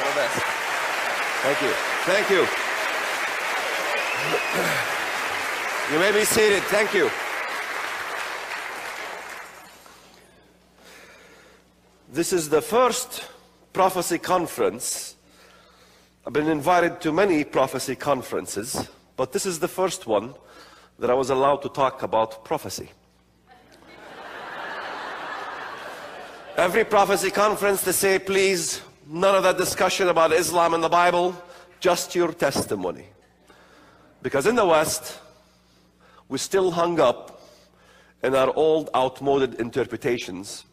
All the best. Thank you. Thank you. You may be seated. Thank you. This is the first prophecy conference. I've been invited to many prophecy conferences, but this is the first one that I was allowed to talk about prophecy. Every prophecy conference, they say, please, none of that discussion about Islam and the Bible, just your testimony. Because in the West, we still hung up in our old, outmoded interpretations,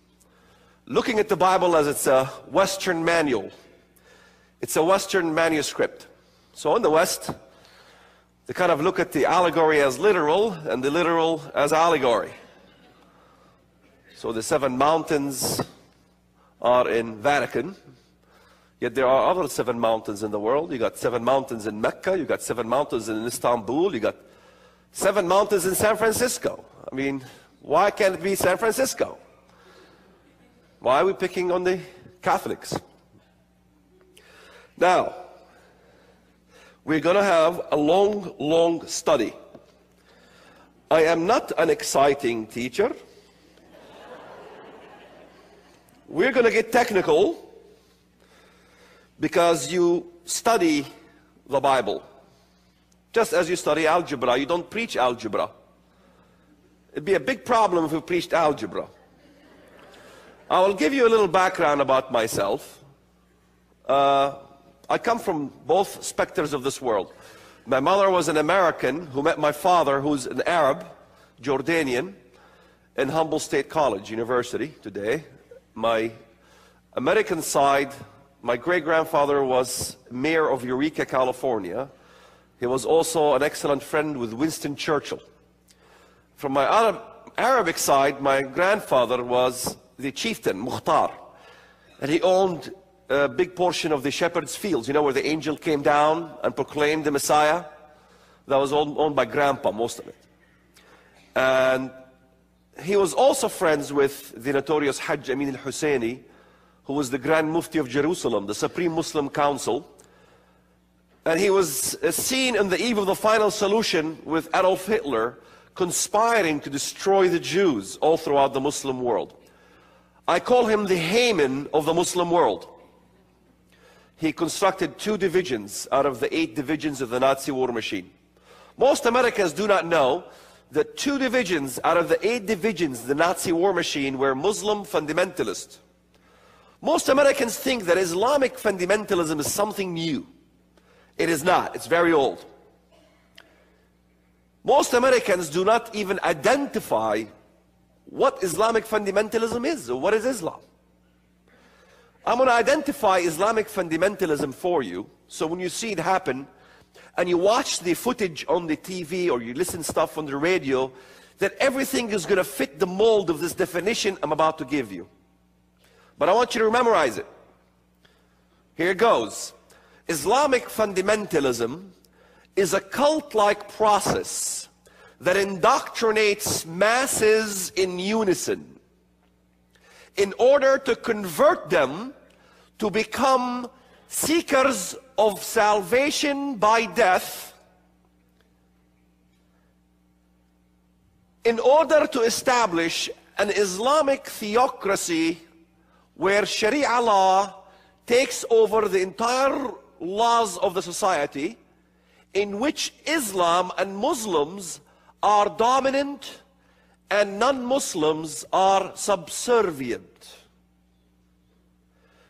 looking at the Bible as it's a Western manual. It's a Western manuscript. So in the West, they kind of look at the allegory as literal and the literal as allegory. So the seven mountains are in Vatican. Yet there are other seven mountains in the world. You got seven mountains in Mecca. You got seven mountains in Istanbul. You got seven mountains in San Francisco. I mean, why can't it be San Francisco? Why are we picking on the Catholics? Now, we're going to have a long, long study. I am not an exciting teacher. We're going to get technical because you study the Bible. Just as you study algebra, you don't preach algebra. It'd be a big problem if we preached algebra. I will give you a little background about myself. Uh, I come from both specters of this world. My mother was an American who met my father, who's an Arab, Jordanian, in Humboldt State College, University today. My American side, my great grandfather was mayor of Eureka, California. He was also an excellent friend with Winston Churchill. From my Arab, Arabic side, my grandfather was the chieftain, Mukhtar, and he owned a big portion of the shepherd's fields, you know, where the angel came down and proclaimed the Messiah. That was owned by Grandpa, most of it. And he was also friends with the notorious Hajj Amin al-Husseini, who was the Grand Mufti of Jerusalem, the Supreme Muslim Council. And he was uh, seen on the eve of the final solution with Adolf Hitler conspiring to destroy the Jews all throughout the Muslim world. I call him the Haman of the Muslim world he constructed two divisions out of the eight divisions of the Nazi war machine. Most Americans do not know that two divisions out of the eight divisions of the Nazi war machine were Muslim fundamentalists. Most Americans think that Islamic fundamentalism is something new. It is not. It's very old. Most Americans do not even identify what Islamic fundamentalism is or what is Islam. I'm going to identify Islamic fundamentalism for you. So when you see it happen, and you watch the footage on the TV or you listen stuff on the radio, that everything is going to fit the mold of this definition I'm about to give you. But I want you to memorize it. Here it goes. Islamic fundamentalism is a cult-like process that indoctrinates masses in unison in order to convert them to become seekers of salvation by death in order to establish an Islamic theocracy where Sharia law takes over the entire laws of the society in which Islam and Muslims are dominant and non-Muslims are subservient.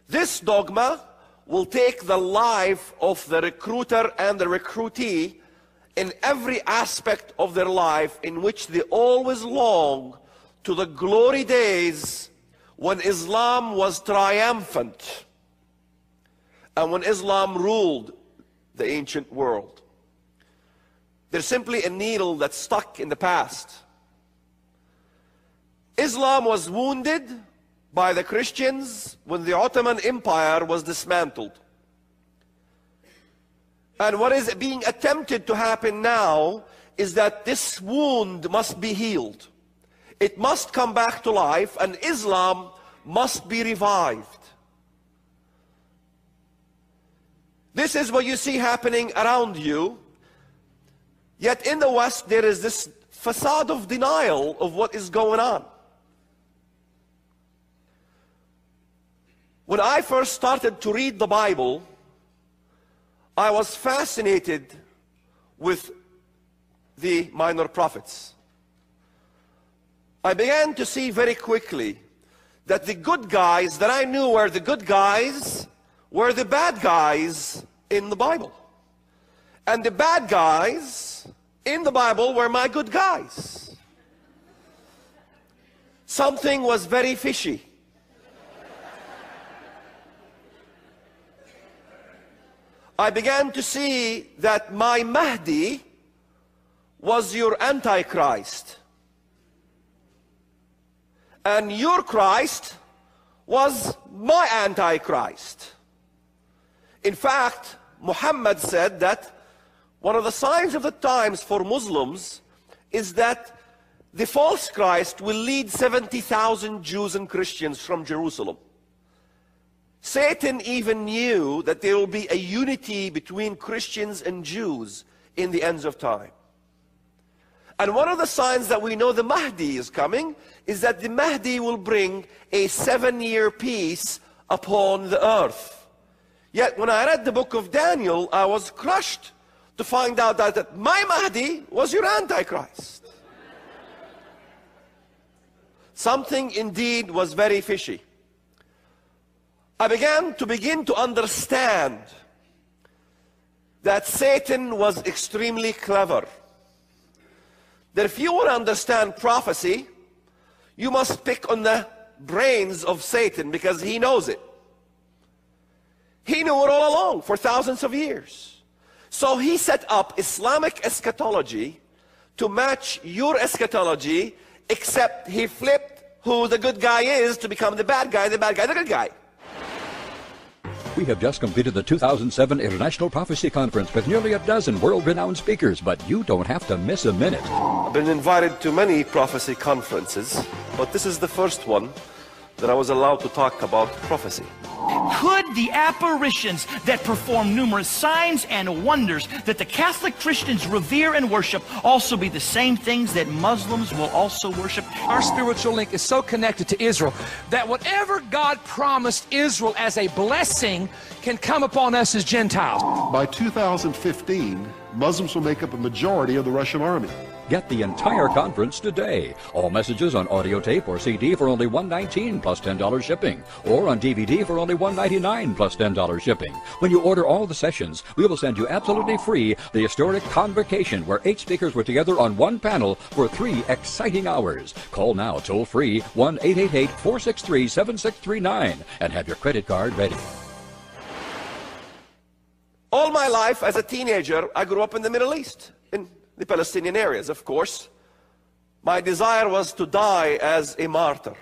This dogma will take the life of the recruiter and the recruitee in every aspect of their life in which they always long to the glory days when Islam was triumphant and when Islam ruled the ancient world. There's simply a needle that's stuck in the past. Islam was wounded by the Christians when the Ottoman Empire was dismantled. And what is being attempted to happen now is that this wound must be healed. It must come back to life and Islam must be revived. This is what you see happening around you. Yet in the West, there is this facade of denial of what is going on. When I first started to read the Bible, I was fascinated with the minor prophets. I began to see very quickly that the good guys that I knew were the good guys were the bad guys in the Bible. And the bad guys in the Bible were my good guys. Something was very fishy. I began to see that my Mahdi was your Antichrist. And your Christ was my Antichrist. In fact, Muhammad said that one of the signs of the times for Muslims is that the false Christ will lead 70,000 Jews and Christians from Jerusalem. Satan even knew that there will be a unity between Christians and Jews in the ends of time. And one of the signs that we know the Mahdi is coming is that the Mahdi will bring a seven year peace upon the earth. Yet when I read the book of Daniel, I was crushed to find out that, my Mahdi was your Antichrist. Something indeed was very fishy. I began to begin to understand that Satan was extremely clever. That if you want to understand prophecy, you must pick on the brains of Satan because he knows it. He knew it all along for thousands of years. So he set up Islamic eschatology to match your eschatology, except he flipped who the good guy is to become the bad guy, the bad guy, the good guy. We have just completed the 2007 International Prophecy Conference with nearly a dozen world-renowned speakers, but you don't have to miss a minute. I've been invited to many prophecy conferences, but this is the first one that I was allowed to talk about prophecy. Could the apparitions that perform numerous signs and wonders that the Catholic Christians revere and worship also be the same things that Muslims will also worship? Our spiritual link is so connected to Israel that whatever God promised Israel as a blessing can come upon us as Gentiles. By 2015, Muslims will make up a majority of the Russian army. Get the entire conference today. All messages on audio tape or CD for only $119 plus $10 shipping, or on DVD for only $199 plus $10 shipping. When you order all the sessions, we will send you absolutely free the historic Convocation, where eight speakers were together on one panel for three exciting hours. Call now toll free 1 888 463 7639 and have your credit card ready. All my life as a teenager, I grew up in the Middle East, the Palestinian areas, of course. My desire was to die as a martyr.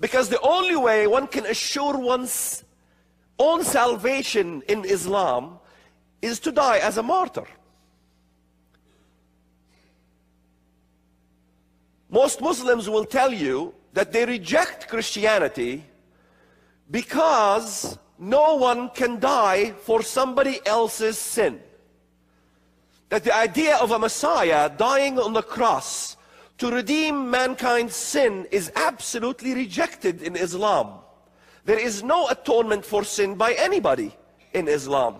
Because the only way one can assure one's own salvation in Islam is to die as a martyr. Most Muslims will tell you that they reject Christianity because no one can die for somebody else's sin. That the idea of a Messiah dying on the cross to redeem mankind's sin is absolutely rejected in Islam. There is no atonement for sin by anybody in Islam.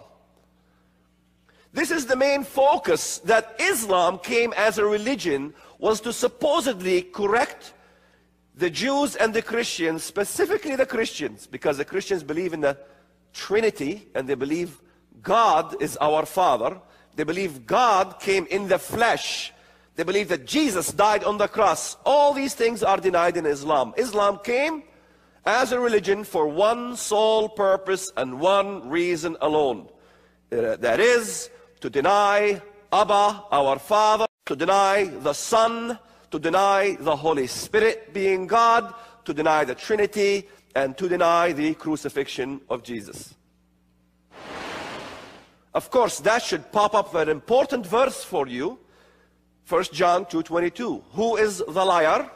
This is the main focus that Islam came as a religion was to supposedly correct the Jews and the Christians, specifically the Christians, because the Christians believe in the Trinity and they believe God is our Father. They believe God came in the flesh. They believe that Jesus died on the cross. All these things are denied in Islam. Islam came as a religion for one sole purpose and one reason alone. Uh, that is to deny Abba, our Father, to deny the Son, to deny the Holy Spirit being God, to deny the Trinity, and to deny the crucifixion of Jesus. Of course, that should pop up an important verse for you. 1 John 2.22. Who is the liar?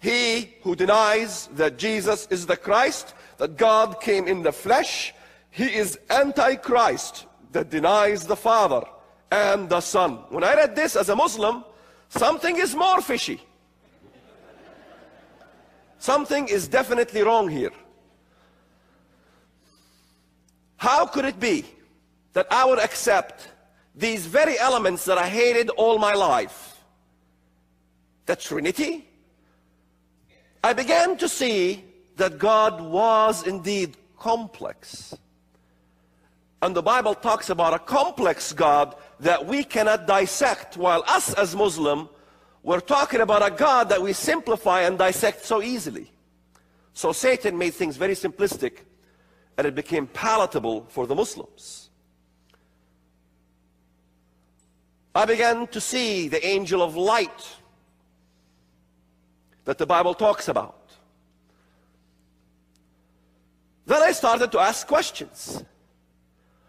He who denies that Jesus is the Christ, that God came in the flesh, He is Antichrist that denies the Father and the Son. When I read this as a Muslim, something is more fishy. Something is definitely wrong here. How could it be that I would accept these very elements that I hated all my life? The Trinity? I began to see that God was indeed complex. And the Bible talks about a complex God that we cannot dissect, while us as Muslim, we're talking about a God that we simplify and dissect so easily. So Satan made things very simplistic, and it became palatable for the Muslims. I began to see the angel of light that the Bible talks about. Then I started to ask questions.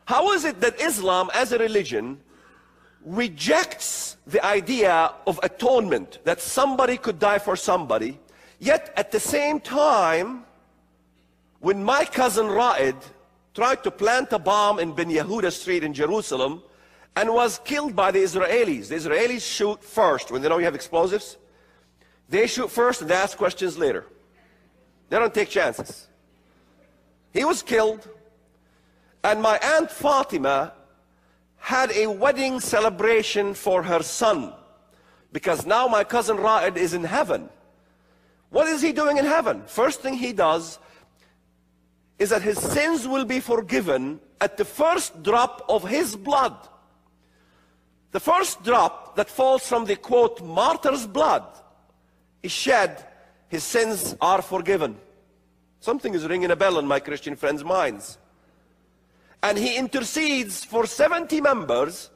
How is it that Islam as a religion rejects the idea of atonement, that somebody could die for somebody, yet at the same time, when my cousin Ra'id tried to plant a bomb in Ben Yehuda Street in Jerusalem and was killed by the Israelis, the Israelis shoot first when they know you have explosives. They shoot first and they ask questions later. They don't take chances. He was killed, and my Aunt Fatima had a wedding celebration for her son because now my cousin Ra'id is in heaven. What is he doing in heaven? First thing he does is that his sins will be forgiven at the first drop of his blood. The first drop that falls from the quote martyr's blood is shed, his sins are forgiven. Something is ringing a bell in my Christian friends' minds. And he intercedes for 70 members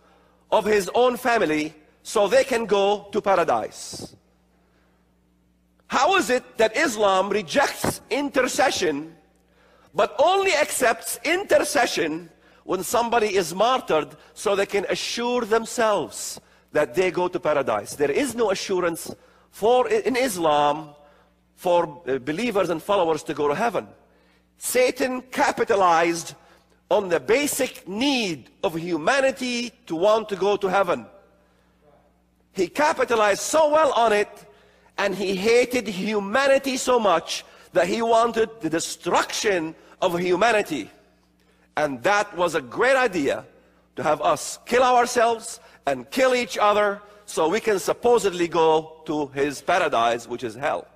of his own family so they can go to paradise. How is it that Islam rejects intercession but only accepts intercession when somebody is martyred so they can assure themselves that they go to paradise? There is no assurance for in Islam for uh, believers and followers to go to heaven. Satan capitalized on the basic need of humanity to want to go to heaven. He capitalized so well on it, and he hated humanity so much that he wanted the destruction of humanity. And that was a great idea to have us kill ourselves and kill each other so we can supposedly go to his paradise, which is hell.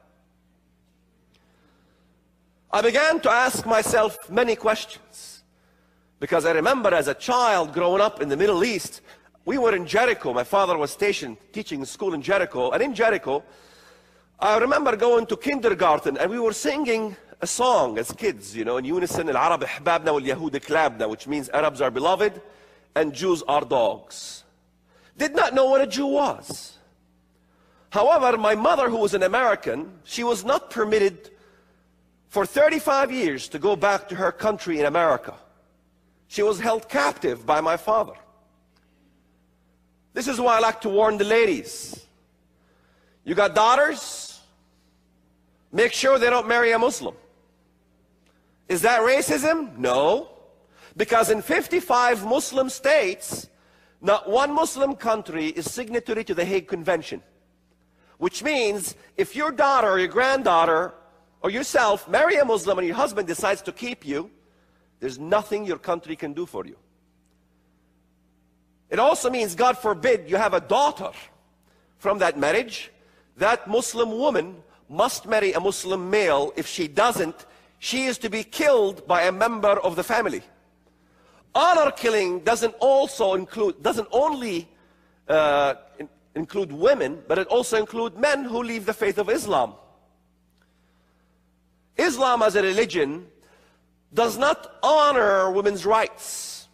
I began to ask myself many questions because I remember as a child growing up in the Middle East, we were in Jericho. My father was stationed teaching school in Jericho. And in Jericho, I remember going to kindergarten and we were singing a song as kids, you know, in unison, العرب احبابنا واليهود كلابنا, which means Arabs are beloved and Jews are dogs. Did not know what a Jew was. However, my mother, who was an American, she was not permitted for 35 years to go back to her country in America. She was held captive by my father. This is why I like to warn the ladies. You got daughters? Make sure they don't marry a Muslim. Is that racism? No. Because in 55 Muslim states, not one Muslim country is signatory to the Hague Convention. Which means if your daughter or your granddaughter or yourself marry a Muslim and your husband decides to keep you, there's nothing your country can do for you. It also means, God forbid, you have a daughter from that marriage. That Muslim woman must marry a Muslim male. If she doesn't, she is to be killed by a member of the family. Honor killing doesn't also include, doesn't only uh, in, include women, but it also includes men who leave the faith of Islam. Islam as a religion does not honor women's rights.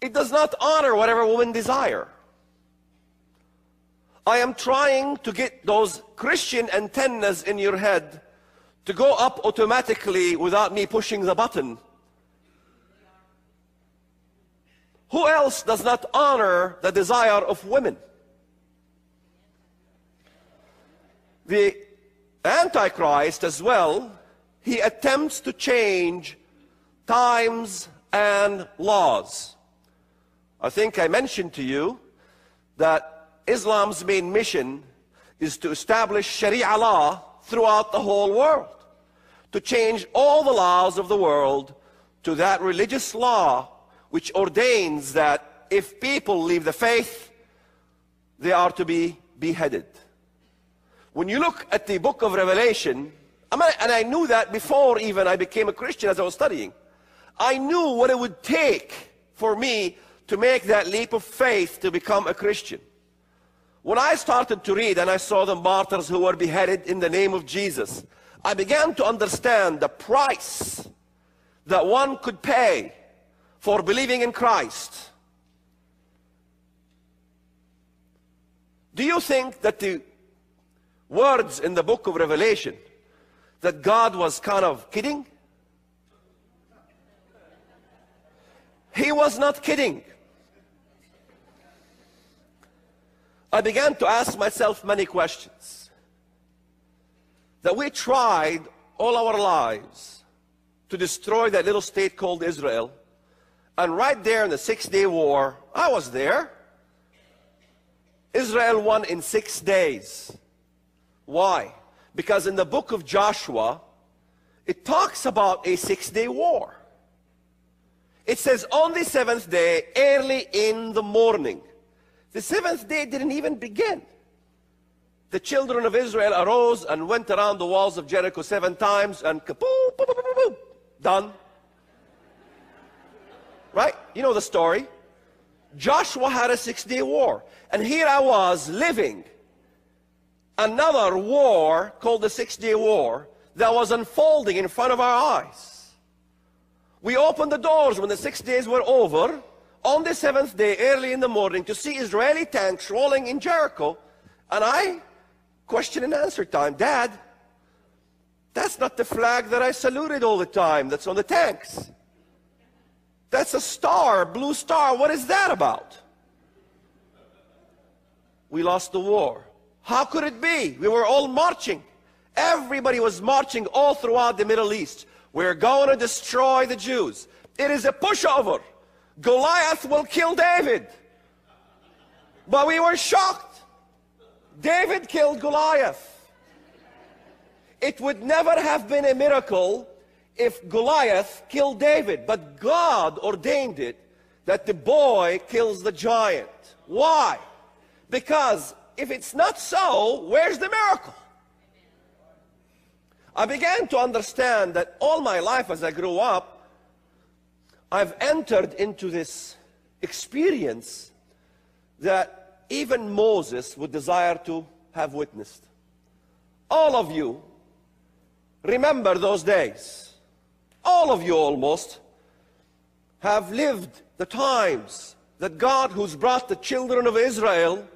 It does not honor whatever women desire. I am trying to get those Christian antennas in your head to go up automatically without me pushing the button. Who else does not honor the desire of women? The Antichrist as well, he attempts to change times, and laws. I think I mentioned to you that Islam's main mission is to establish Sharia law throughout the whole world, to change all the laws of the world to that religious law which ordains that if people leave the faith, they are to be beheaded. When you look at the book of Revelation, and I knew that before even I became a Christian as I was studying, I knew what it would take for me to make that leap of faith to become a Christian. When I started to read and I saw the martyrs who were beheaded in the name of Jesus, I began to understand the price that one could pay for believing in Christ. Do you think that the words in the book of Revelation that God was kind of kidding? He was not kidding. I began to ask myself many questions. That we tried all our lives to destroy that little state called Israel. And right there in the Six Day War, I was there. Israel won in six days. Why? Because in the book of Joshua, it talks about a six day war. It says on the seventh day, early in the morning. The seventh day didn't even begin. The children of Israel arose and went around the walls of Jericho seven times and kaboom, boom, boom, boom, boom, done. Right? You know the story. Joshua had a six day war. And here I was living another war called the Six Day War that was unfolding in front of our eyes. We opened the doors when the six days were over on the seventh day, early in the morning, to see Israeli tanks rolling in Jericho. And I question and answer time. Dad, that's not the flag that I saluted all the time that's on the tanks. That's a star, blue star. What is that about? we lost the war. How could it be? We were all marching. Everybody was marching all throughout the Middle East. We're going to destroy the Jews. It is a pushover. Goliath will kill David. But we were shocked. David killed Goliath. It would never have been a miracle if Goliath killed David, but God ordained it that the boy kills the giant. Why? Because if it's not so, where's the miracle? I began to understand that all my life as I grew up, I've entered into this experience that even Moses would desire to have witnessed. All of you remember those days. All of you almost have lived the times that God, who's brought the children of Israel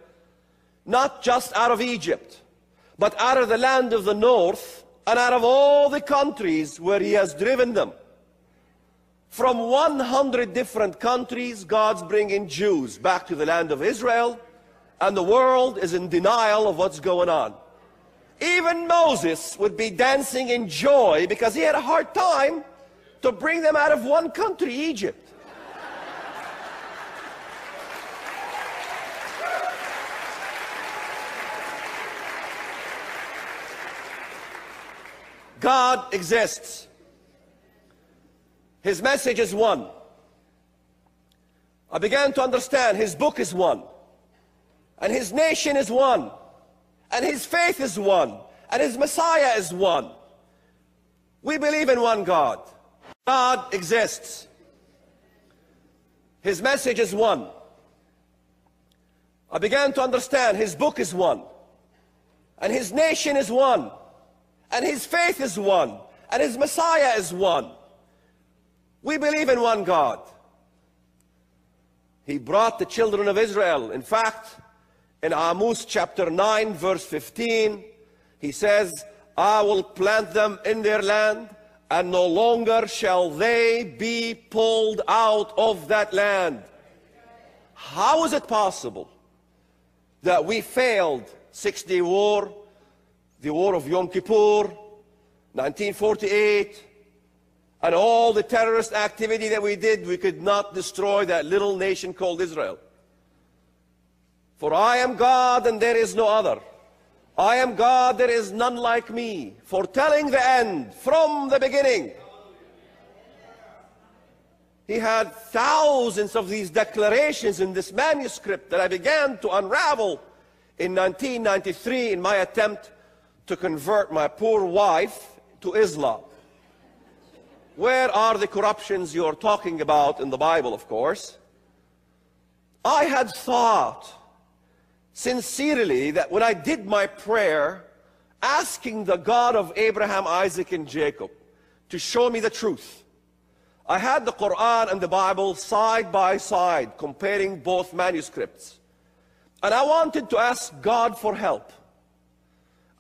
not just out of Egypt, but out of the land of the north and out of all the countries where he has driven them. From 100 different countries, God's bringing Jews back to the land of Israel, and the world is in denial of what's going on. Even Moses would be dancing in joy because he had a hard time to bring them out of one country, Egypt. God exists. His message is one. I began to understand his book is one. And his nation is one. And his faith is one. And his Messiah is one. We believe in one God. God exists. His message is one. I began to understand his book is one. And his nation is one and his faith is one, and his Messiah is one. We believe in one God. He brought the children of Israel. In fact, in Amos chapter 9, verse 15, he says, I will plant them in their land, and no longer shall they be pulled out of that land. How is it possible that we failed Six Day War, the War of Yom Kippur, 1948, and all the terrorist activity that we did, we could not destroy that little nation called Israel. For I am God and there is no other. I am God, there is none like me, foretelling the end from the beginning. He had thousands of these declarations in this manuscript that I began to unravel in 1993 in my attempt to convert my poor wife to Islam. Where are the corruptions you're talking about in the Bible, of course? I had thought sincerely that when I did my prayer, asking the God of Abraham, Isaac, and Jacob to show me the truth, I had the Quran and the Bible side by side, comparing both manuscripts. And I wanted to ask God for help.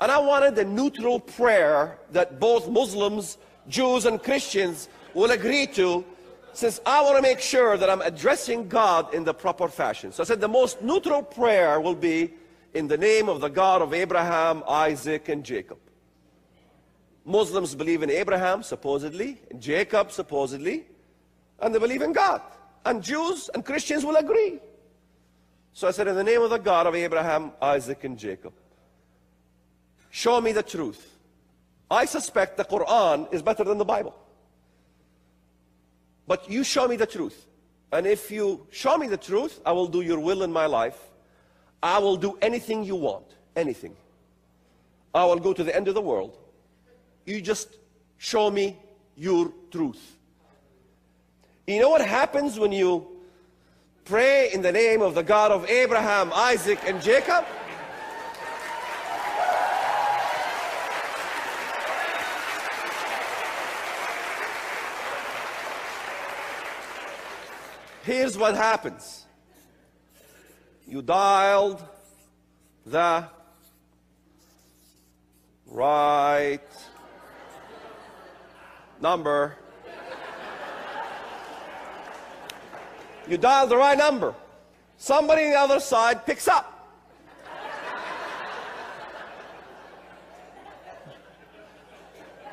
And I wanted a neutral prayer that both Muslims Jews and Christians will agree to since I want to make sure that I'm addressing God in the proper fashion. So I said the most neutral prayer will be in the name of the God of Abraham, Isaac, and Jacob. Muslims believe in Abraham, supposedly, and Jacob, supposedly, and they believe in God. And Jews and Christians will agree. So I said, in the name of the God of Abraham, Isaac, and Jacob, show me the truth. I suspect the Quran is better than the Bible. But you show me the truth. And if you show me the truth, I will do your will in my life. I will do anything you want. Anything. I will go to the end of the world. You just show me your truth. You know what happens when you pray in the name of the God of Abraham, Isaac, and Jacob? Here's what happens. You dialed the right number. You dialed the right number. Somebody on the other side picks up.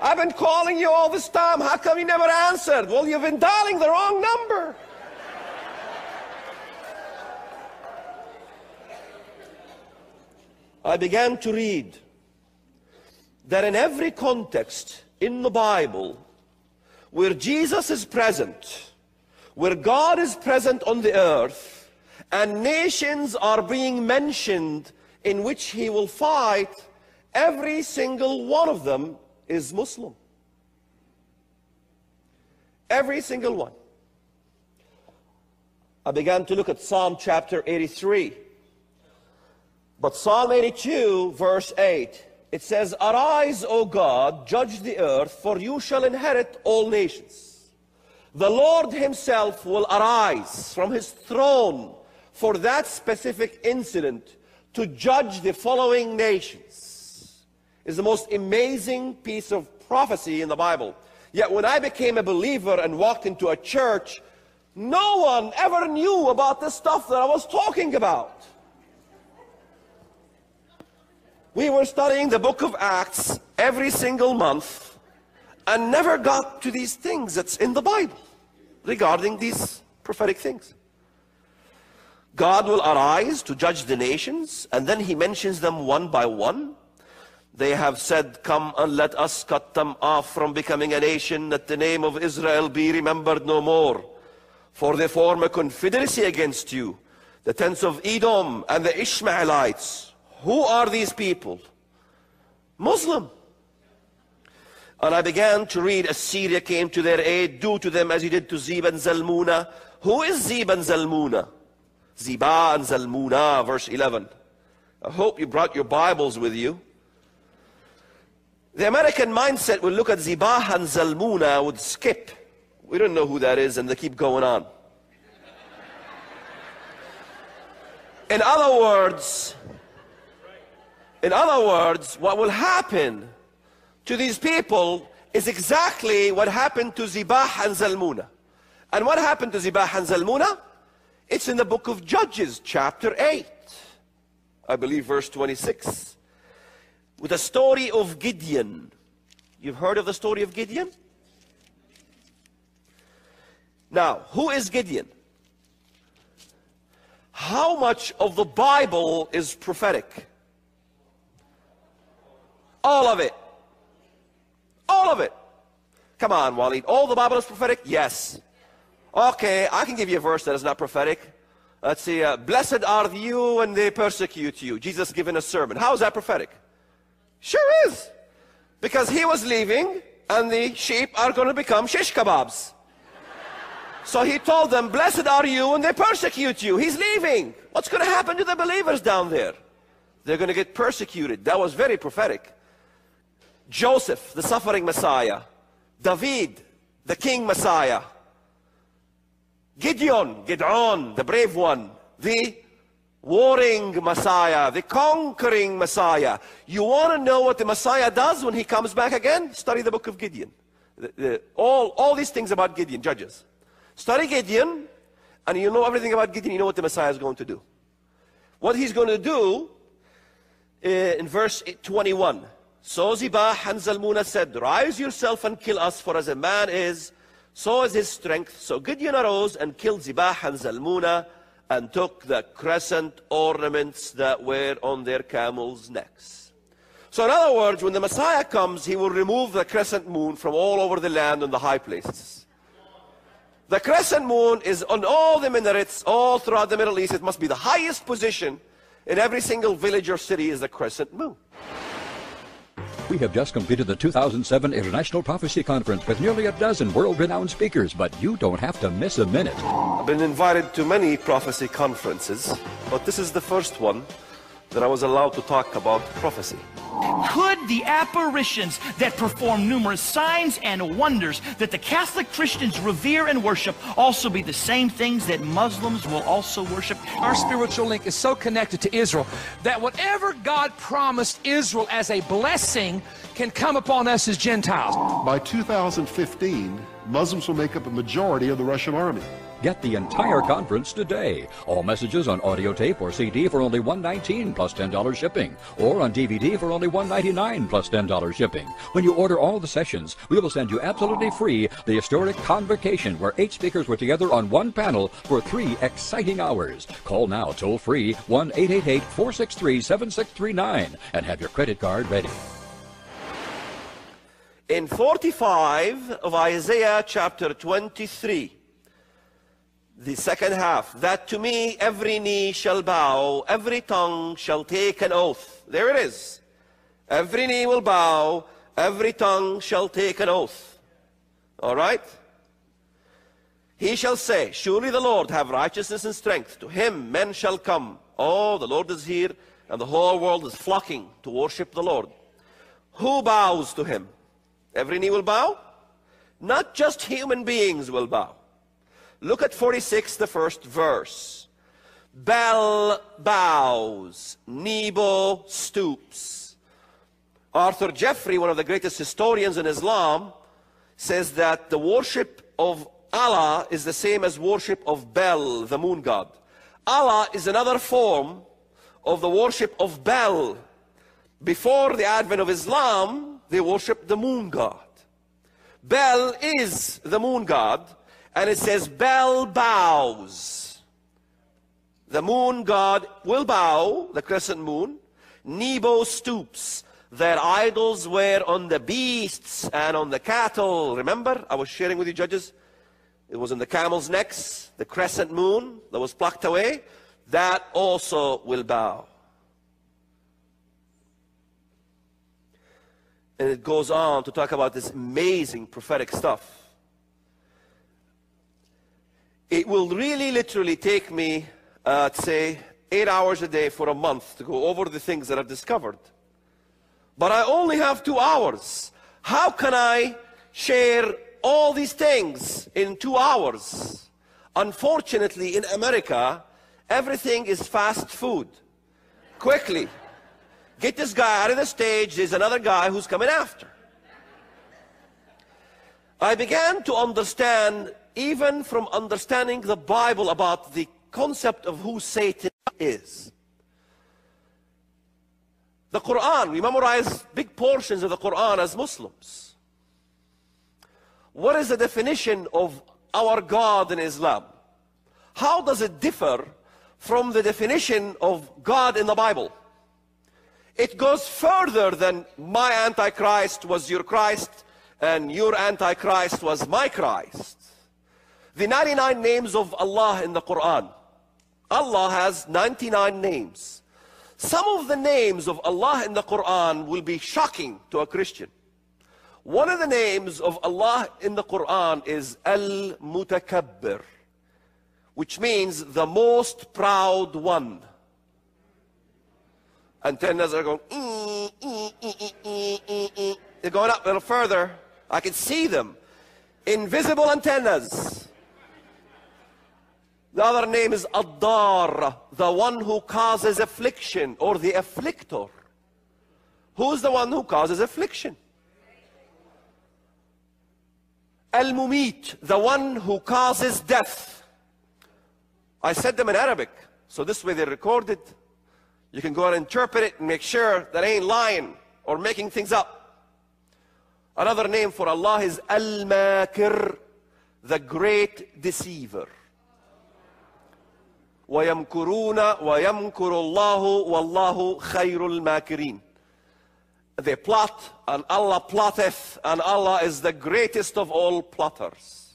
I've been calling you all this time. How come you never answered? Well, you've been dialing the wrong number. I began to read that in every context in the Bible where Jesus is present, where God is present on the earth, and nations are being mentioned in which he will fight, every single one of them is Muslim. Every single one. I began to look at Psalm chapter 83. But Psalm 82, verse 8, it says, Arise, O God, judge the earth, for you shall inherit all nations. The Lord himself will arise from his throne for that specific incident to judge the following nations. Is the most amazing piece of prophecy in the Bible. Yet when I became a believer and walked into a church, no one ever knew about the stuff that I was talking about. We were studying the book of Acts every single month and never got to these things that's in the Bible regarding these prophetic things. God will arise to judge the nations, and then he mentions them one by one. They have said, Come and let us cut them off from becoming a nation, that the name of Israel be remembered no more. For they form a confederacy against you, the tents of Edom and the Ishmaelites who are these people? Muslim. And I began to read, Assyria came to their aid, do to them as he did to Zeb and Zalmunna. Who is Zeb and Zalmunna? Zebah and Zalmunna, verse 11. I hope you brought your Bibles with you. The American mindset would look at Zebah and Zalmunna, would skip. We don't know who that is, and they keep going on. In other words, in other words, what will happen to these people is exactly what happened to Zebah and Zalmunna. And what happened to Zebah and Zalmunna? It's in the book of Judges, chapter 8. I believe verse 26. With the story of Gideon. You've heard of the story of Gideon? Now, who is Gideon? How much of the Bible is prophetic? All of it. All of it. Come on, Walid. All the Bible is prophetic? Yes. Okay, I can give you a verse that is not prophetic. Let's see. Uh, Blessed are you when they persecute you. Jesus giving a sermon. How is that prophetic? Sure is. Because he was leaving and the sheep are going to become shish kebabs. So he told them, Blessed are you when they persecute you. He's leaving. What's going to happen to the believers down there? They're going to get persecuted. That was very prophetic. Joseph, the suffering Messiah. David, the king Messiah. Gideon, Gideon, the brave one. The warring Messiah, the conquering Messiah. You want to know what the Messiah does when he comes back again? Study the book of Gideon. The, the, all, all these things about Gideon, Judges. Study Gideon, and you know everything about Gideon, you know what the Messiah is going to do. What he's going to do uh, in verse 21. So Zebah and Zalmunna said, Rise yourself and kill us, for as a man is, so is his strength. So Gideon arose and killed Zebah and Zalmunna and took the crescent ornaments that were on their camels' necks. So in other words, when the Messiah comes, he will remove the crescent moon from all over the land and the high places. The crescent moon is on all the minarets all throughout the Middle East. It must be the highest position in every single village or city is the crescent moon. We have just completed the 2007 International Prophecy Conference with nearly a dozen world-renowned speakers, but you don't have to miss a minute. I've been invited to many prophecy conferences, but this is the first one that I was allowed to talk about prophecy. Could the apparitions that perform numerous signs and wonders that the Catholic Christians revere and worship also be the same things that Muslims will also worship? Our spiritual link is so connected to Israel that whatever God promised Israel as a blessing can come upon us as Gentiles. By 2015, Muslims will make up a majority of the Russian army. Get the entire conference today. All messages on audio tape or CD for only $119 plus $10 shipping, or on DVD for only $199 plus $10 shipping. When you order all the sessions, we will send you absolutely free the historic Convocation, where eight speakers were together on one panel for three exciting hours. Call now toll free 1 888 463 7639 and have your credit card ready. In 45 of Isaiah chapter 23, the second half, that to me every knee shall bow, every tongue shall take an oath. There it is. Every knee will bow, every tongue shall take an oath. All right? He shall say, Surely the Lord have righteousness and strength. To him men shall come. Oh, the Lord is here, and the whole world is flocking to worship the Lord. Who bows to him? Every knee will bow? Not just human beings will bow. Look at 46, the first verse. Bel bows, Nebo stoops. Arthur Jeffery, one of the greatest historians in Islam, says that the worship of Allah is the same as worship of Bel, the moon god. Allah is another form of the worship of Bel. Before the advent of Islam, they worshiped the moon god. Bel is the moon god, and it says Bel bows. The moon god will bow, the crescent moon. Nebo stoops. Their idols were on the beasts and on the cattle. Remember, I was sharing with you, judges? It was in the camel's necks, the crescent moon that was plucked away. That also will bow. And it goes on to talk about this amazing prophetic stuff. It will really literally take me, uh, say, eight hours a day for a month to go over the things that I've discovered. But I only have two hours. How can I share all these things in two hours? Unfortunately, in America, everything is fast food. Quickly. Get this guy out of the stage. There's another guy who's coming after. I began to understand, even from understanding the Bible, about the concept of who Satan is. The Quran, we memorize big portions of the Quran as Muslims. What is the definition of our God in Islam? How does it differ from the definition of God in the Bible? It goes further than my Antichrist was your Christ and your Antichrist was my Christ. The 99 names of Allah in the Quran. Allah has 99 names. Some of the names of Allah in the Quran will be shocking to a Christian. One of the names of Allah in the Quran is Al Mutakabbir, which means the most proud one. Antennas are going, they're going up a little further. I can see them. Invisible antennas. The other name is Ad-Dar, the one who causes affliction or the afflictor. Who's the one who causes affliction? Al-Mumit, the one who causes death. I said them in Arabic, so this way they're recorded. You can go and interpret it and make sure that I ain't lying or making things up. Another name for Allah is Al-Makir, the great deceiver. ويمكرون ويمكر الله والله خير الماكرين they plot and Allah plotteth and Allah is the greatest of all plotters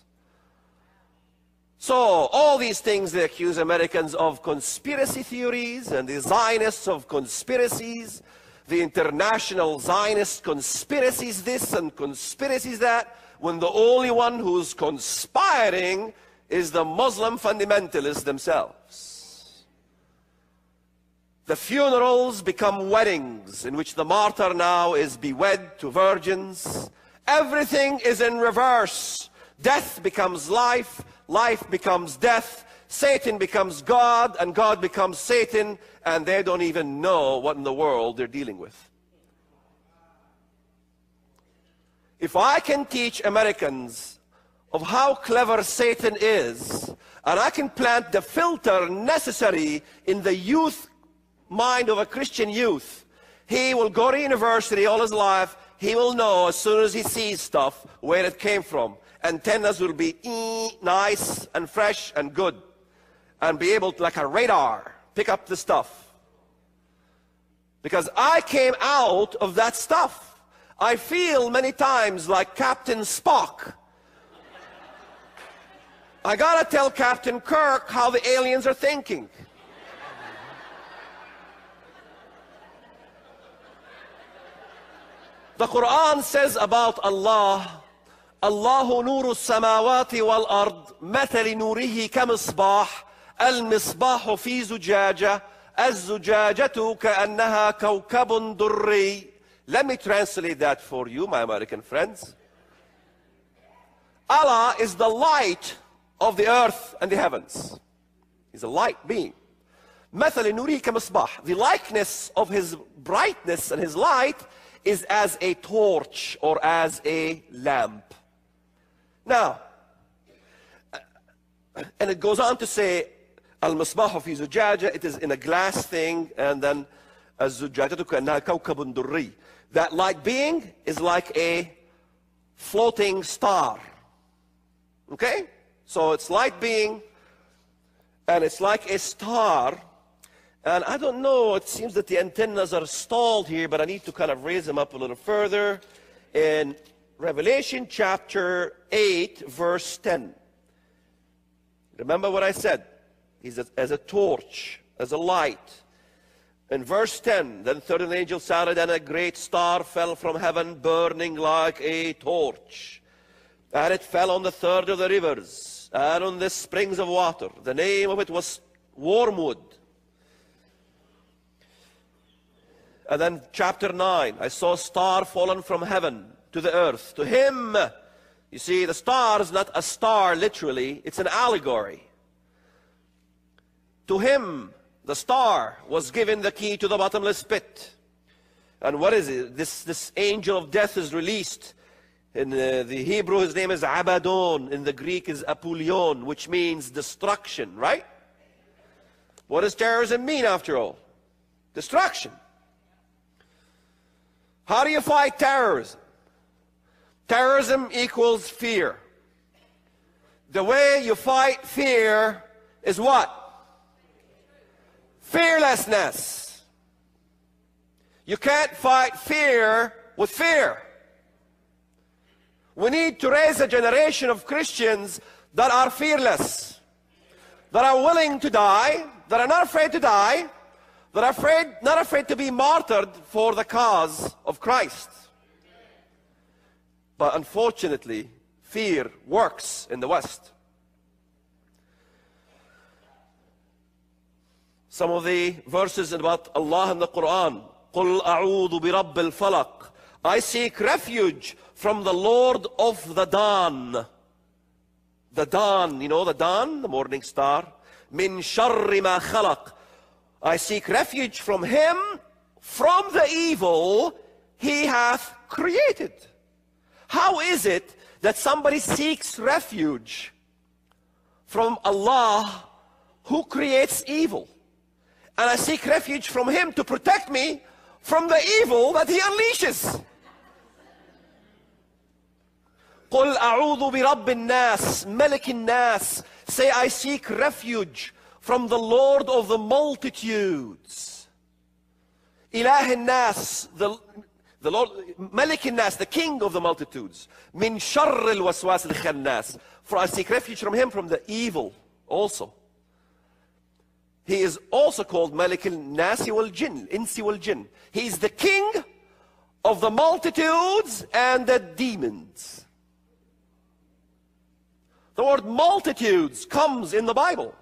so all these things they accuse Americans of conspiracy theories and the Zionists of conspiracies the international Zionist conspiracies this and conspiracies that when the only one who's conspiring is the Muslim fundamentalists themselves. The funerals become weddings in which the martyr now is bewed to virgins. Everything is in reverse. Death becomes life, life becomes death, Satan becomes God, and God becomes Satan, and they don't even know what in the world they're dealing with. If I can teach Americans of how clever Satan is, and I can plant the filter necessary in the youth mind of a Christian youth, he will go to university all his life. He will know as soon as he sees stuff where it came from. Antennas will be ee, nice and fresh and good, and be able to, like a radar, pick up the stuff. Because I came out of that stuff. I feel many times like Captain Spock I gotta tell Captain Kirk how the aliens are thinking. The Quran says about Allah, الله نور السماوات والأرض مثل نوره كمصباح المصباح في زجاجة الزجاجة كأنها كوكب دري Let me translate that for you, my American friends. Allah is the light of the earth and the heavens. He's a light being. مثل نوره كمصباح. The likeness of his brightness and his light is as a torch or as a lamp. Now, and it goes on to say, المصباح في زجاجة, it is in a glass thing, and then الزجاجة كأنها كوكب دري. That light being is like a floating star. Okay? So it's light being, and it's like a star. And I don't know, it seems that the antennas are stalled here, but I need to kind of raise them up a little further. In Revelation chapter 8, verse 10. Remember what I said? He's a, as a torch, as a light. In verse 10, then the third angel sounded, and a great star fell from heaven, burning like a torch. And it fell on the third of the rivers and on the springs of water. The name of it was Wormwood. And then chapter 9, I saw a star fallen from heaven to the earth. To him, you see, the star is not a star literally, it's an allegory. To him, the star was given the key to the bottomless pit. And what is it? This, this angel of death is released in the, the Hebrew, his name is Abaddon. In the Greek is Apollyon, which means destruction, right? What does terrorism mean after all? Destruction. How do you fight terrorism? Terrorism equals fear. The way you fight fear is what? Fearlessness. You can't fight fear with fear. We need to raise a generation of Christians that are fearless, that are willing to die, that are not afraid to die, that are afraid, not afraid to be martyred for the cause of Christ. But unfortunately, fear works in the West. Some of the verses about Allah in the Quran. قُلْ أَعُوذُ بِرَبِّ الْفَلَقِ I seek refuge from the Lord of the dawn. The dawn, you know the dawn, the morning star. Min sharri ma khalaq. I seek refuge from him, from the evil he hath created. How is it that somebody seeks refuge from Allah who creates evil? And I seek refuge from him to protect me from the evil that he unleashes. قل أعوذ برب الناس ملك الناس Say I seek refuge from the Lord of the multitudes. إله الناس the, the Lord ملك الناس the king of the multitudes من شر الوسواس الخناس For I seek refuge from him from the evil also. He is also called Malik al-Nasi wal-Jinn, Insi wal-Jinn. He is the king of the multitudes and the demons. The word multitudes comes in the Bible.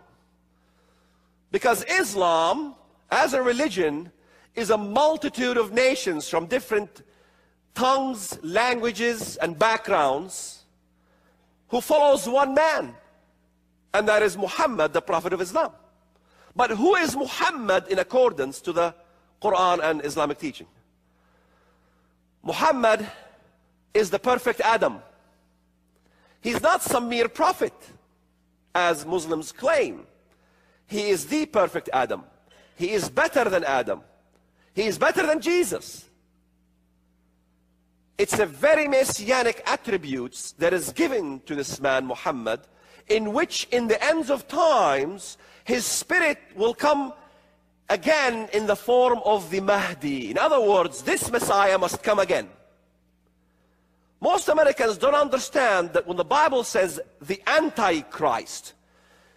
Because Islam, as a religion, is a multitude of nations from different tongues, languages, and backgrounds who follows one man. And that is Muhammad, the Prophet of Islam. But who is Muhammad in accordance to the Quran and Islamic teaching? Muhammad is the perfect Adam. He's not some mere prophet, as Muslims claim. He is the perfect Adam. He is better than Adam. He is better than Jesus. It's a very messianic attributes that is given to this man, Muhammad, in which in the ends of times, his spirit will come again in the form of the Mahdi. In other words, this Messiah must come again. Most Americans don't understand that when the Bible says the Antichrist,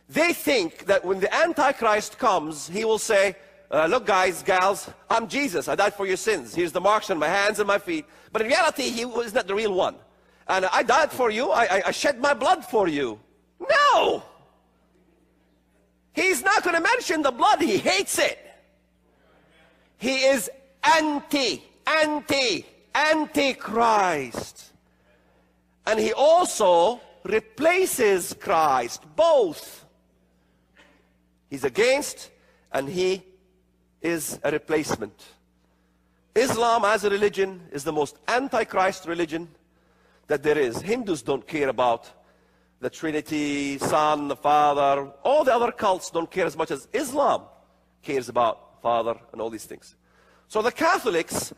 they think that when the Antichrist comes, he will say, uh, look guys, gals, I'm Jesus. I died for your sins. Here's the marks on my hands and my feet. But in reality, he was not the real one. And I died for you. I, I, I shed my blood for you. No! He's not going to mention the blood. He hates it. He is anti, anti, antichrist. And he also replaces Christ, both. He's against and he is a replacement. Islam as a religion is the most antichrist religion that there is. Hindus don't care about the Trinity, Son, the Father. All the other cults don't care as much as Islam cares about Father and all these things. So the Catholics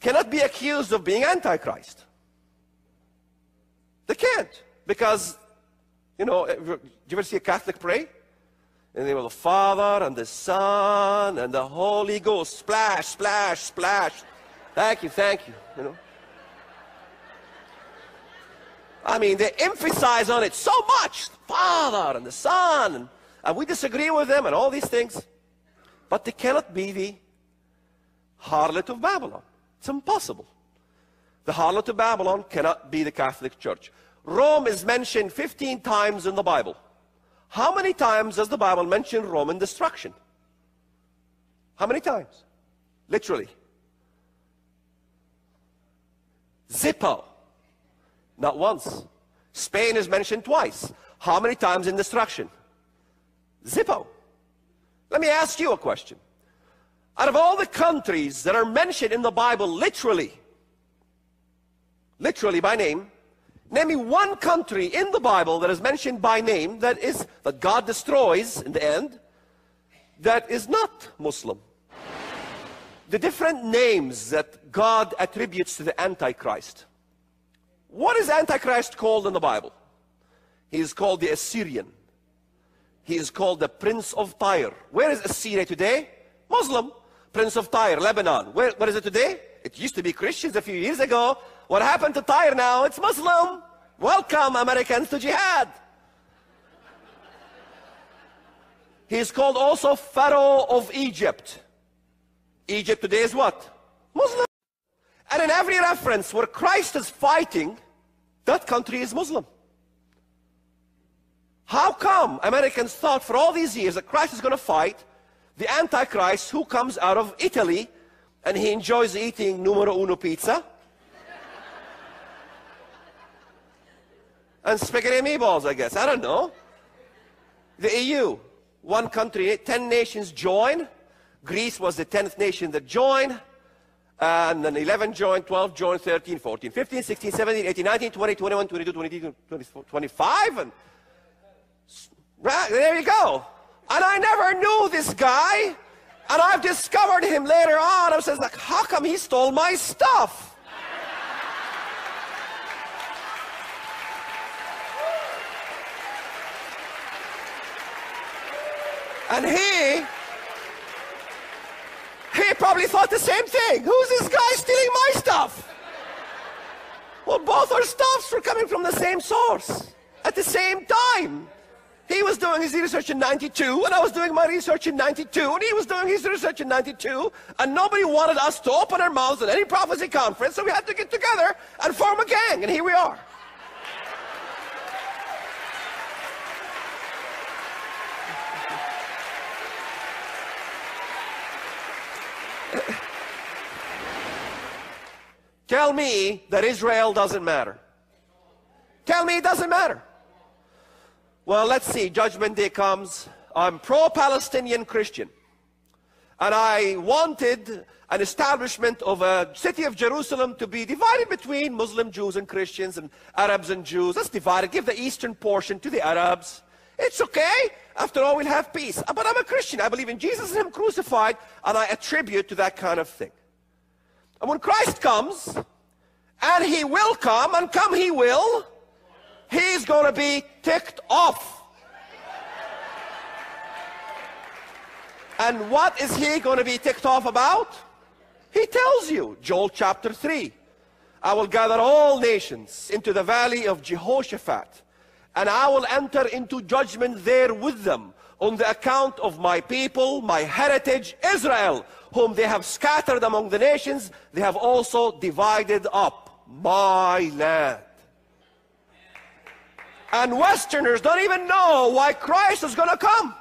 cannot be accused of being Antichrist. They can't because, you know, do you ever see a Catholic pray? In the name of the Father and the Son and the Holy Ghost. Splash, splash, splash. Thank you, thank you. You know. I mean, they emphasize on it so much. The Father and the Son. And, and we disagree with them and all these things. But they cannot be the harlot of Babylon. It's impossible. The harlot of Babylon cannot be the Catholic Church. Rome is mentioned 15 times in the Bible. How many times does the Bible mention Roman destruction? How many times? Literally. Zippo. Not once. Spain is mentioned twice. How many times in destruction? Zippo. Let me ask you a question. Out of all the countries that are mentioned in the Bible literally, literally by name, name me one country in the Bible that is mentioned by name that is that God destroys in the end that is not Muslim. The different names that God attributes to the Antichrist. What is Antichrist called in the Bible? He is called the Assyrian. He is called the Prince of Tyre. Where is Assyria today? Muslim. Prince of Tyre, Lebanon. Where, where is it today? It used to be Christians a few years ago. What happened to Tyre now? It's Muslim. Welcome, Americans, to jihad. He is called also Pharaoh of Egypt. Egypt today is what? Muslim. And in every reference where Christ is fighting, that country is Muslim. How come Americans thought for all these years that Christ is going to fight the Antichrist who comes out of Italy and he enjoys eating numero uno pizza and spaghetti meatballs, I guess. I don't know. The EU, one country, ten nations join. Greece was the 10th nation that joined. And then 11 joined, 12 joined, 13, 14, 15, 16, 17, 18, 19, 20, 21, 22, 23, 24, 25. And right, there you go. And I never knew this guy. And I've discovered him later on. I was like, how come he stole my stuff? And he, he probably thought the same thing. Who's this guy stealing my stuff? Well, both our stuffs were coming from the same source at the same time. He was doing his research in 92, and I was doing my research in 92, and he was doing his research in 92, and nobody wanted us to open our mouths at any prophecy conference, so we had to get together and form a gang, and here we are. Tell me that Israel doesn't matter. Tell me it doesn't matter. Well, let's see. Judgment Day comes. I'm pro Palestinian Christian. And I wanted an establishment of a city of Jerusalem to be divided between Muslim Jews and Christians and Arabs and Jews. Let's divide it. Give the eastern portion to the Arabs. It's okay. After all, we'll have peace. But I'm a Christian. I believe in Jesus and Him crucified, and I attribute to that kind of thing. And when Christ comes, and He will come, and come He will, He's going to be ticked off. And what is He going to be ticked off about? He tells you, Joel chapter 3. I will gather all nations into the valley of Jehoshaphat, and I will enter into judgment there with them on the account of my people, my heritage, Israel, whom they have scattered among the nations, they have also divided up my land. And Westerners don't even know why Christ is going to come.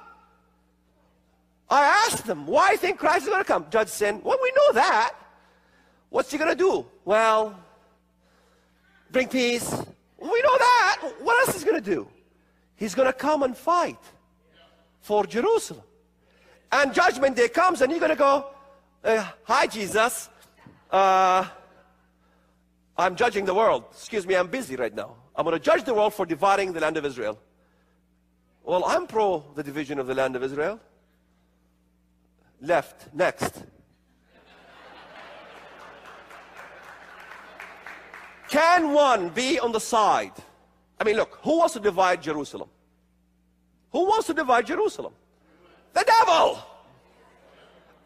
I asked them, why do you think Christ is going to come? Judge said, well, we know that. What's he going to do? Well, bring peace. We know that. What else is he going to do? He's going to come and fight for Jerusalem. And judgment day comes and you're going to go, uh, hi, Jesus. Uh, I'm judging the world. Excuse me, I'm busy right now. I'm going to judge the world for dividing the land of Israel. Well, I'm pro the division of the land of Israel. Left. Next. Can one be on the side? I mean, look, who wants to divide Jerusalem? Who wants to divide Jerusalem? The devil!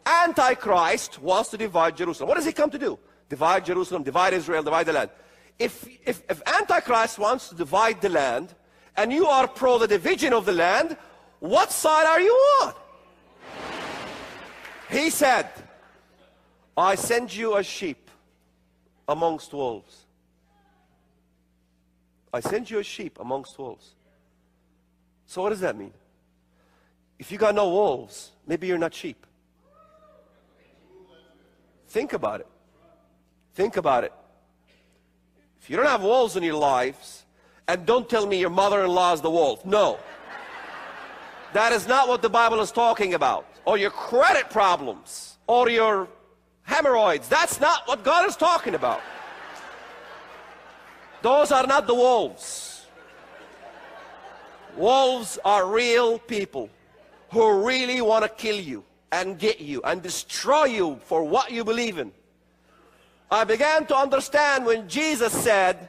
Antichrist wants to divide Jerusalem. What does he come to do? Divide Jerusalem, divide Israel, divide the land. If, if, if Antichrist wants to divide the land, and you are pro the division of the land, what side are you on? He said, I send you as sheep amongst wolves. I send you as sheep amongst wolves. So what does that mean? If you got no wolves, maybe you're not sheep. Think about it. Think about it. If you don't have wolves in your lives, and don't tell me your mother-in-law is the wolf. No. That is not what the Bible is talking about. Or your credit problems, or your hemorrhoids. That's not what God is talking about. Those are not the wolves. Wolves are real people who really want to kill you and get you and destroy you for what you believe in. I began to understand when Jesus said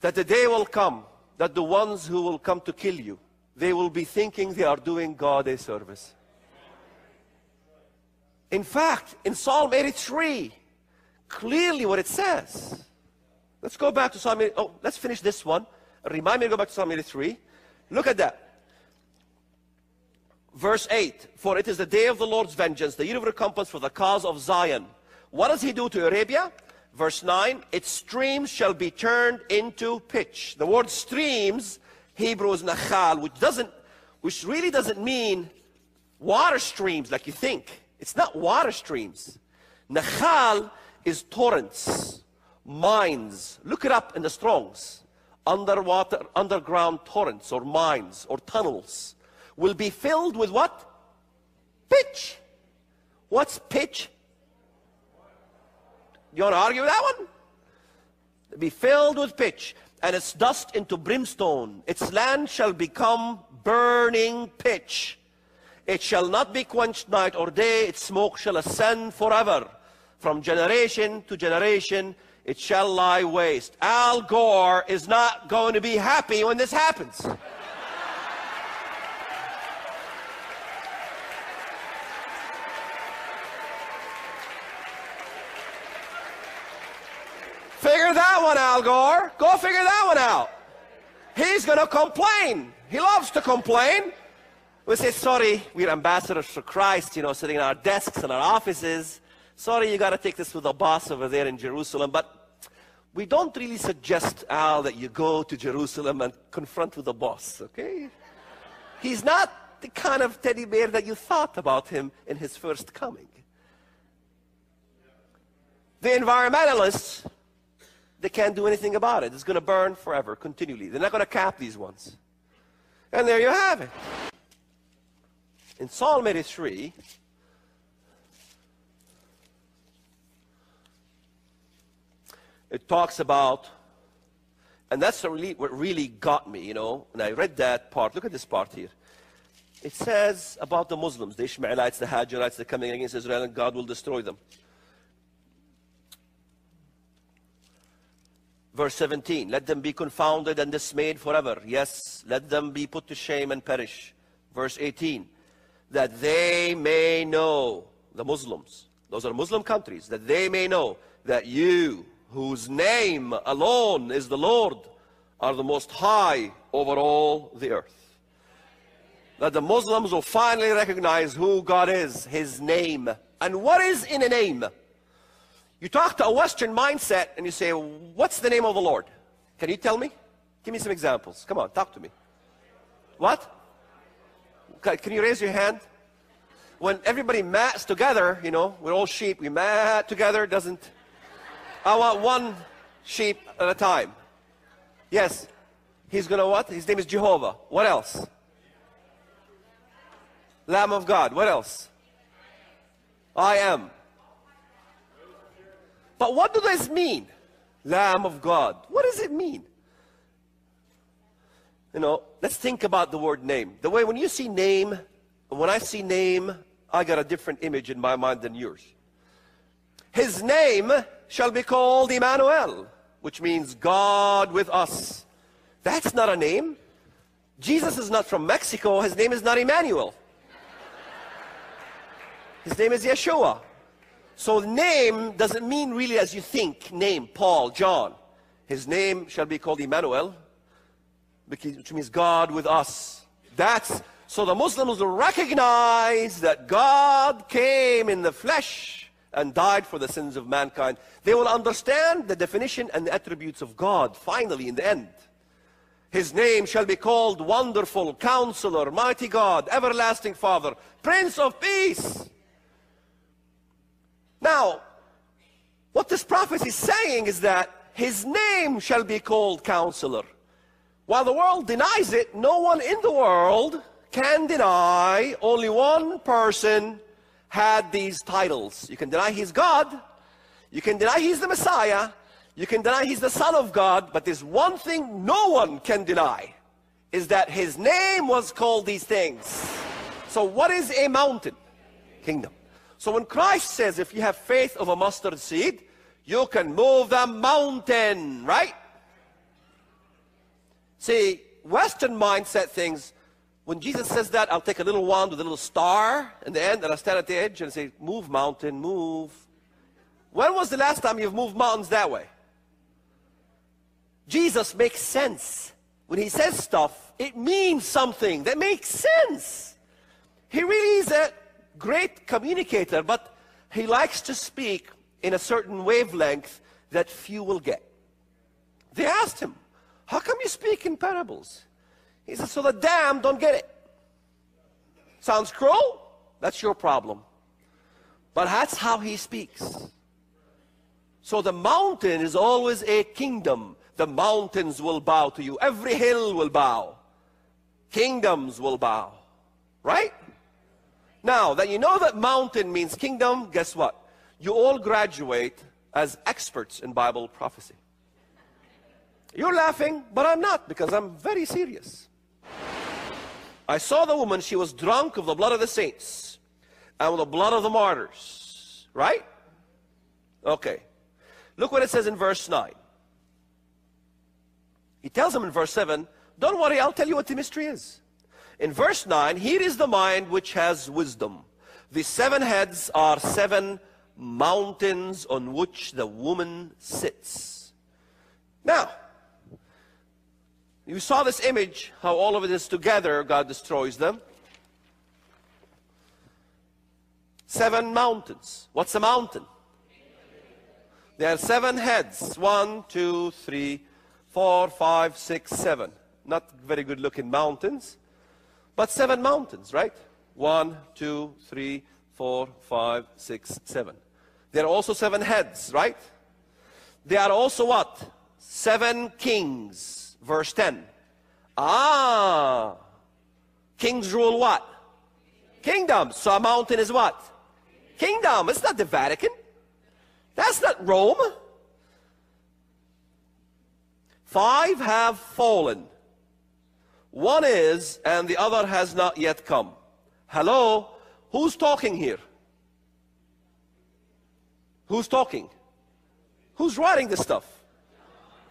that the day will come that the ones who will come to kill you, they will be thinking they are doing God a service. In fact, in Psalm 83, clearly what it says. Let's go back to Psalm 83. Oh, let's finish this one. Remind me to go back to Psalm 83. Look at that. Verse 8 For it is the day of the Lord's vengeance, the year of recompense for the cause of Zion. What does he do to Arabia? Verse 9 Its streams shall be turned into pitch. The word streams, Hebrew is nachal, which doesn't, which really doesn't mean water streams like you think. It's not water streams. Nachal is torrents, mines. Look it up in the Strongs. Underwater, underground torrents or mines or tunnels will be filled with what? Pitch. What's pitch? You want to argue with that one? Be filled with pitch, and its dust into brimstone. Its land shall become burning pitch. It shall not be quenched night or day. Its smoke shall ascend forever. From generation to generation, it shall lie waste. Al Gore is not going to be happy when this happens. Figure that one, Al Gore. Go figure that one out. He's going to complain. He loves to complain. We say, sorry, we're ambassadors for Christ, you know, sitting in our desks in our offices. Sorry, you got to take this with the boss over there in Jerusalem. But we don't really suggest, Al, that you go to Jerusalem and confront with the boss, okay? He's not the kind of teddy bear that you thought about him in his first coming. The environmentalists they can't do anything about it. It's going to burn forever, continually. They're not going to cap these ones. And there you have it. In Psalm 83, it talks about, and that's really, what really got me, you know, when I read that part. Look at this part here. It says about the Muslims, the Ishmaelites, the Hajarites, they're coming against Israel, and God will destroy them. Verse 17, let them be confounded and dismayed forever. Yes, let them be put to shame and perish. Verse 18, that they may know, the Muslims, those are Muslim countries, that they may know that you, whose name alone is the Lord, are the most high over all the earth. That the Muslims will finally recognize who God is, His name. And what is in a name? You talk to a Western mindset and you say, What's the name of the Lord? Can you tell me? Give me some examples. Come on, talk to me. What? Can you raise your hand? When everybody mats together, you know, we're all sheep, we mat together, doesn't. I want one sheep at a time. Yes. He's gonna what? His name is Jehovah. What else? Lamb of God. What else? I am. But what does this mean? Lamb of God. What does it mean? You know, let's think about the word name. The way when you see name, when I see name, I got a different image in my mind than yours. His name shall be called Emmanuel, which means God with us. That's not a name. Jesus is not from Mexico. His name is not Emmanuel. His name is Yeshua. So name doesn't mean really as you think, name, Paul, John. His name shall be called Emmanuel, which means God with us. That's so the Muslims will recognize that God came in the flesh and died for the sins of mankind. They will understand the definition and the attributes of God finally in the end. His name shall be called Wonderful, Counselor, Mighty God, Everlasting Father, Prince of Peace. Now, what this prophet is saying is that his name shall be called counselor. While the world denies it, no one in the world can deny only one person had these titles. You can deny he's God, you can deny he's the Messiah, you can deny he's the Son of God, but there's one thing no one can deny is that his name was called these things. So, what is a mountain? Kingdom. So when Christ says, if you have faith of a mustard seed, you can move the mountain, right? See, Western mindset things, when Jesus says that, I'll take a little wand with a little star in the end, and I'll stand at the edge and say, Move, mountain, move. When was the last time you've moved mountains that way? Jesus makes sense. When he says stuff, it means something that makes sense. He really is a great communicator, but he likes to speak in a certain wavelength that few will get. They asked him, How come you speak in parables? He said, So the damned don't get it. Sounds cruel? That's your problem. But that's how he speaks. So the mountain is always a kingdom. The mountains will bow to you. Every hill will bow. Kingdoms will bow. Right? Now that you know that mountain means kingdom, guess what? You all graduate as experts in Bible prophecy. You're laughing, but I'm not because I'm very serious. I saw the woman, she was drunk of the blood of the saints and with the blood of the martyrs. Right? Okay. Look what it says in verse 9. He tells them in verse 7, Don't worry, I'll tell you what the mystery is. In verse 9, here is the mind which has wisdom. The seven heads are seven mountains on which the woman sits. Now, you saw this image, how all of it is together, God destroys them. Seven mountains. What's a mountain? There are seven heads. One, two, three, four, five, six, seven. Not very good looking mountains, but seven mountains, right? One, two, three, four, five, six, seven. There are also seven heads, right? There are also what? Seven kings. Verse 10. Ah. Kings rule what? Kingdom. So a mountain is what? Kingdom. It's not the Vatican. That's not Rome. Five have fallen. One is, and the other has not yet come. Hello? Who's talking here? Who's talking? Who's writing this stuff?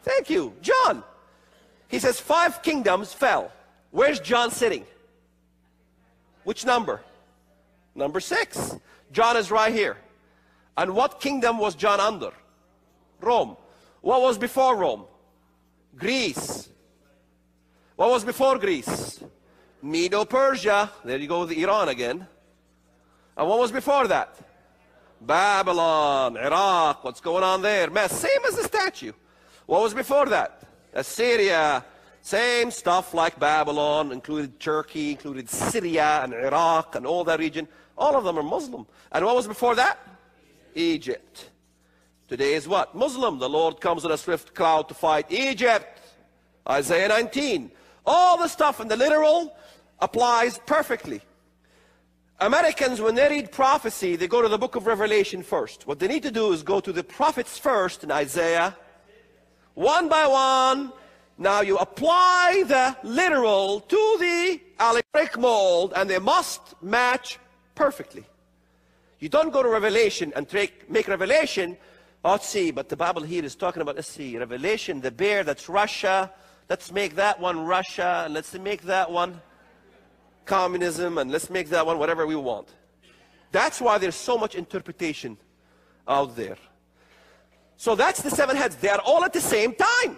Thank you. John. He says five kingdoms fell. Where's John sitting? Which number? Number six. John is right here. And what kingdom was John under? Rome. What was before Rome? Greece. What was before Greece? Medo Persia. There you go with Iran again. And what was before that? Babylon, Iraq. What's going on there? Mess. same as the statue. What was before that? Assyria. Same stuff like Babylon, included Turkey, included Syria and Iraq and all that region. All of them are Muslim. And what was before that? Egypt. Today is what? Muslim. The Lord comes in a swift cloud to fight Egypt. Isaiah 19. All the stuff in the literal applies perfectly. Americans, when they read prophecy, they go to the book of Revelation first. What they need to do is go to the prophets first in Isaiah, one by one. Now you apply the literal to the allegoric mold, and they must match perfectly. You don't go to Revelation and take, make Revelation Oh, see, but the Bible here is talking about, let's see, Revelation, the bear, that's Russia. Let's make that one Russia, and let's make that one communism, and let's make that one whatever we want. That's why there's so much interpretation out there. So that's the seven heads. They are all at the same time.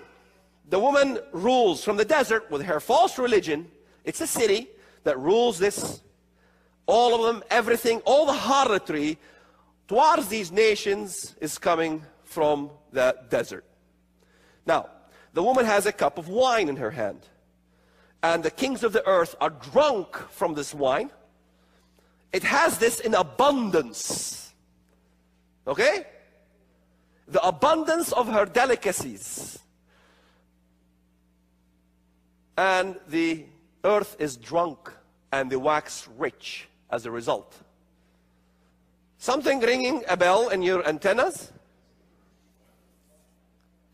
The woman rules from the desert with her false religion. It's a city that rules this. All of them, everything, all the harlotry towards these nations is coming from the desert. Now, the woman has a cup of wine in her hand, and the kings of the earth are drunk from this wine. It has this in abundance. Okay? The abundance of her delicacies. And the earth is drunk and they wax rich as a result. Something ringing a bell in your antennas?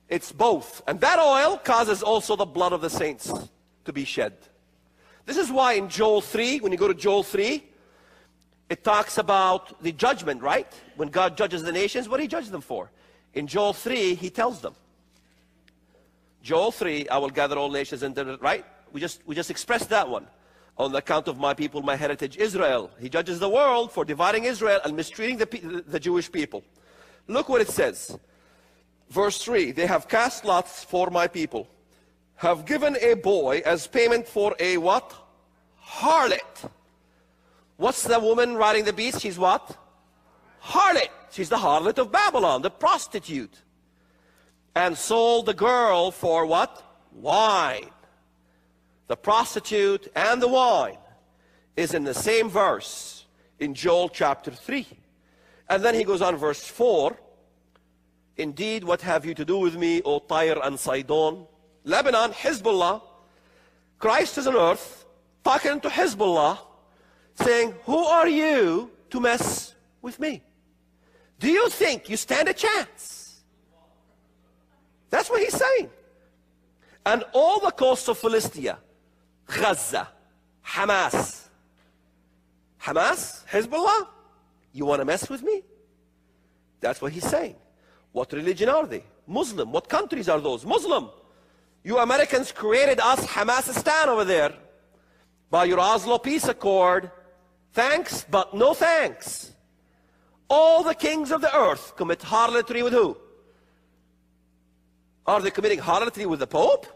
It's both. And that oil causes also the blood of the saints to be shed. This is why in Joel 3, when you go to Joel 3, it talks about the judgment, right? When God judges the nations, what do he judge them for? In Joel 3, he tells them. Joel 3, I will gather all nations into right? We just, we just expressed that one. On the account of my people, my heritage, Israel. He judges the world for dividing Israel and mistreating the, the Jewish people. Look what it says. Verse 3 They have cast lots for my people, have given a boy as payment for a what? Harlot. What's the woman riding the beast? She's what? Harlot. She's the harlot of Babylon, the prostitute. And sold the girl for what? Wine. The prostitute and the wine is in the same verse in Joel chapter 3. And then he goes on, verse 4. Indeed, what have you to do with me, O Tyre and Sidon? Lebanon, Hezbollah. Christ is on earth, talking to Hezbollah, saying, Who are you to mess with me? Do you think you stand a chance? That's what he's saying. And all the coast of Philistia, Gaza, Hamas. Hamas, Hezbollah, you want to mess with me? That's what he's saying. What religion are they? Muslim. What countries are those? Muslim. You Americans created us Hamasistan over there by your Oslo Peace Accord. Thanks, but no thanks. All the kings of the earth commit harlotry with who? Are they committing harlotry with the Pope?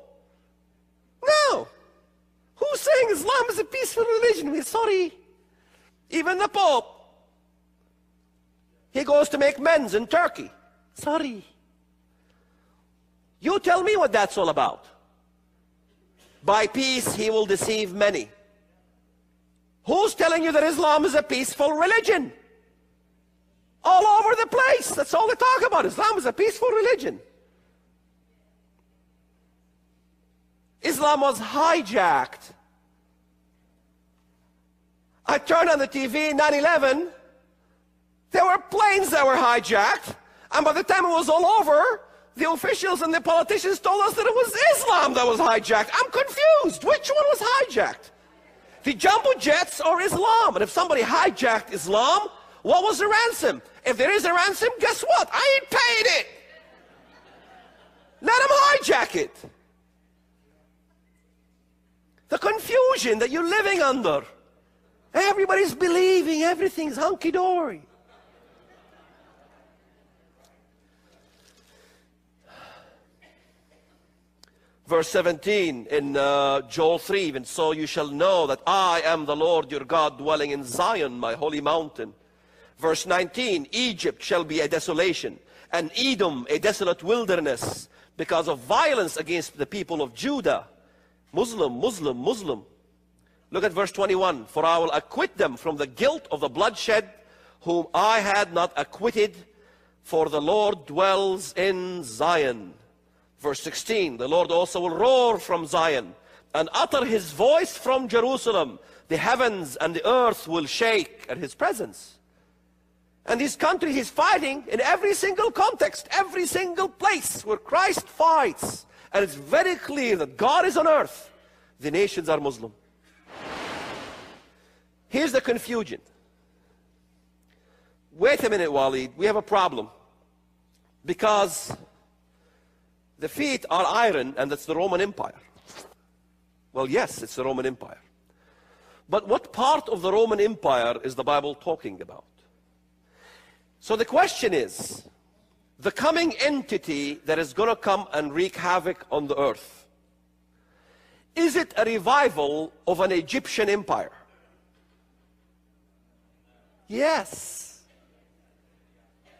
No. Who's saying Islam is a peaceful religion? We're sorry. Even the Pope. He goes to make men's in Turkey. Sorry. You tell me what that's all about. By peace, he will deceive many. Who's telling you that Islam is a peaceful religion? All over the place. That's all they talk about. Islam is a peaceful religion. Islam was hijacked. I turned on the TV 9 11. There were planes that were hijacked. And by the time it was all over, the officials and the politicians told us that it was Islam that was hijacked. I'm confused. Which one was hijacked? The jumbo jets or Islam? And if somebody hijacked Islam, what was the ransom? If there is a ransom, guess what? I ain't paid it. Let them hijack it. The confusion that you're living under. Everybody's believing everything's hunky dory. Verse 17 in uh, Joel 3 even so you shall know that I am the Lord your God dwelling in Zion, my holy mountain. Verse 19 Egypt shall be a desolation, and Edom a desolate wilderness because of violence against the people of Judah. Muslim, Muslim, Muslim. Look at verse 21 For I will acquit them from the guilt of the bloodshed, whom I had not acquitted, for the Lord dwells in Zion. Verse 16 The Lord also will roar from Zion and utter his voice from Jerusalem. The heavens and the earth will shake at his presence. And these countries he's fighting in every single context, every single place where Christ fights. And it's very clear that God is on earth. The nations are Muslim. Here's the confusion. Wait a minute, Walid. We have a problem. Because the feet are iron, and that's the Roman Empire. Well, yes, it's the Roman Empire. But what part of the Roman Empire is the Bible talking about? So the question is the coming entity that is going to come and wreak havoc on the earth, is it a revival of an Egyptian empire? Yes.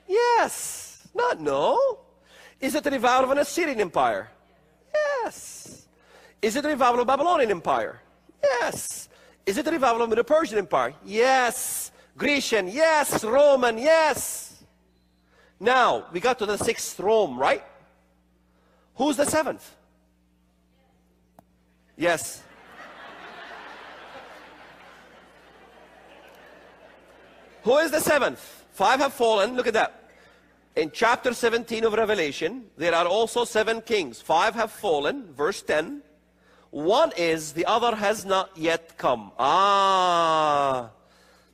Yes. Not no. Is it the revival of an Assyrian empire? Yes. Is it the revival of Babylonian empire? Yes. Is it the revival of the Persian empire? Yes. Grecian? Yes. Roman? Yes. Now, we got to the sixth Rome, right? Who's the seventh? Yes. Who is the seventh? Five have fallen. Look at that. In chapter 17 of Revelation, there are also seven kings. Five have fallen, verse 10. One is, the other has not yet come. Ah,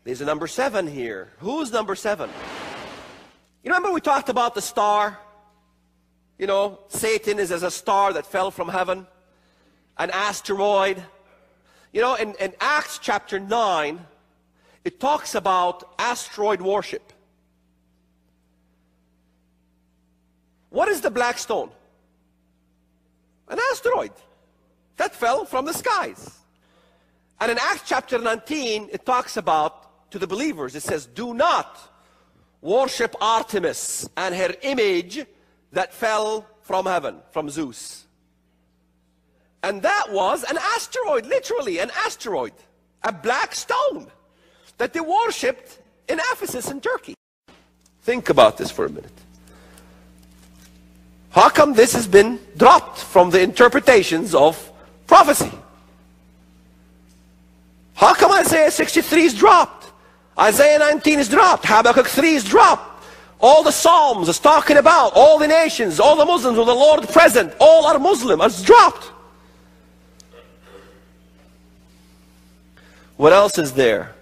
there's a number seven here. Who's number seven? You remember we talked about the star? you know, Satan is as a star that fell from heaven, an asteroid. You know, in, in Acts chapter 9, it talks about asteroid worship. What is the black stone? An asteroid that fell from the skies. And in Acts chapter 19, it talks about to the believers, it says, Do not worship Artemis and her image that fell from heaven, from Zeus. And that was an asteroid, literally, an asteroid, a black stone that they worshipped in Ephesus in Turkey. Think about this for a minute. How come this has been dropped from the interpretations of prophecy? How come Isaiah 63 is dropped? Isaiah 19 is dropped. Habakkuk 3 is dropped. All the Psalms is talking about all the nations, all the Muslims with the Lord present, all are Muslim. It's dropped. What else is there?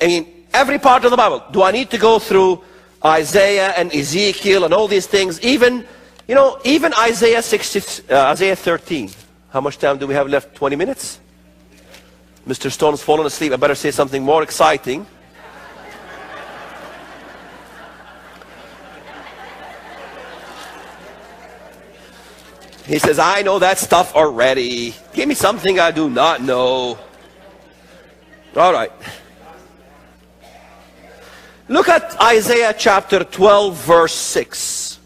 I mean, every part of the Bible. Do I need to go through Isaiah and Ezekiel and all these things? Even, you know, even Isaiah 60, uh, Isaiah 13. How much time do we have left? 20 minutes? Mr. Stone's fallen asleep. I better say something more exciting. He says, I know that stuff already. Give me something I do not know. All right. Look at Isaiah chapter 12, verse 6.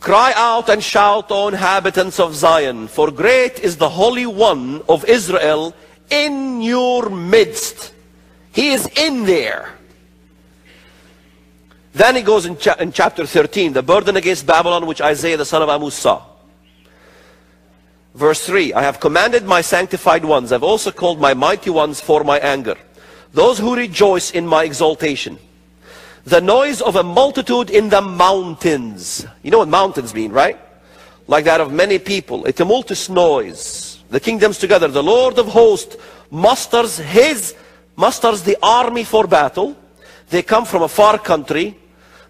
Cry out and shout, O inhabitants of Zion, for great is the Holy One of Israel in your midst. He is in there. Then he goes in, cha in chapter 13, the burden against Babylon which Isaiah the son of Amos saw. Verse 3, I have commanded my sanctified ones. I've also called my mighty ones for my anger. Those who rejoice in my exaltation. The noise of a multitude in the mountains. You know what mountains mean, right? Like that of many people. A tumultuous noise. The kingdoms together. The Lord of hosts musters his, musters the army for battle. They come from a far country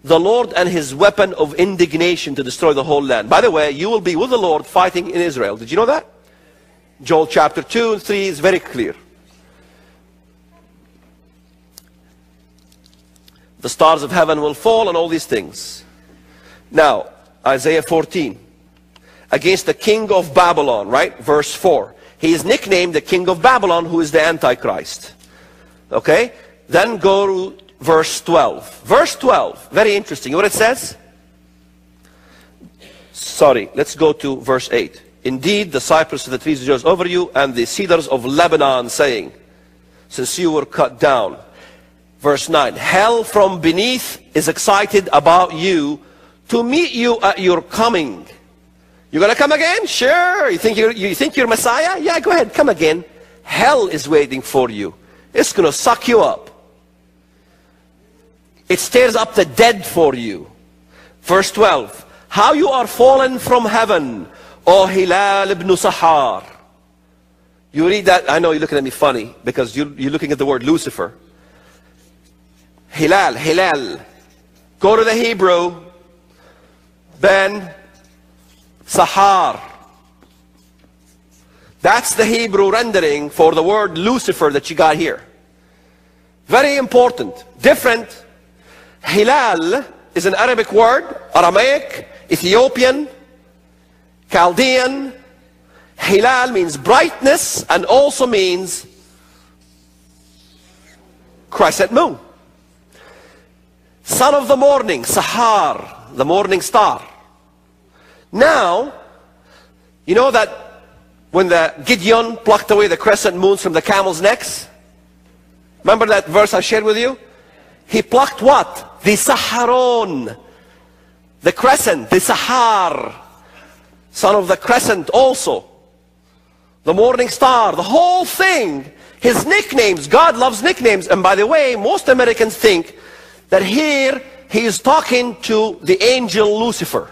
the Lord and his weapon of indignation to destroy the whole land. By the way, you will be with the Lord fighting in Israel. Did you know that? Joel chapter 2 and 3 is very clear. The stars of heaven will fall and all these things. Now, Isaiah 14. Against the king of Babylon, right? Verse 4. He is nicknamed the king of Babylon, who is the Antichrist. Okay? Then go to verse 12. Verse 12, very interesting. You know what it says? Sorry, let's go to verse 8. Indeed, the cypress of the trees rejoice over you, and the cedars of Lebanon, saying, Since you were cut down. Verse 9, Hell from beneath is excited about you to meet you at your coming. You're going to come again? Sure. You think you're, you think you're Messiah? Yeah, go ahead, come again. Hell is waiting for you. It's going to suck you up. It stirs up the dead for you. Verse 12. How you are fallen from heaven, O Hilal ibn Sahar. You read that, I know you're looking at me funny because you're, you're looking at the word Lucifer. Hilal, Hilal. Go to the Hebrew. Ben Sahar. That's the Hebrew rendering for the word Lucifer that you got here. Very important. Different Hilal is an Arabic word, Aramaic, Ethiopian, Chaldean. Hilal means brightness and also means crescent moon. Son of the morning, Sahar, the morning star. Now, you know that when the Gideon plucked away the crescent moons from the camel's necks? Remember that verse I shared with you? He plucked what? The Saharon. The crescent, the Sahar. Son of the crescent also. The morning star, the whole thing. His nicknames, God loves nicknames. And by the way, most Americans think that here he is talking to the angel Lucifer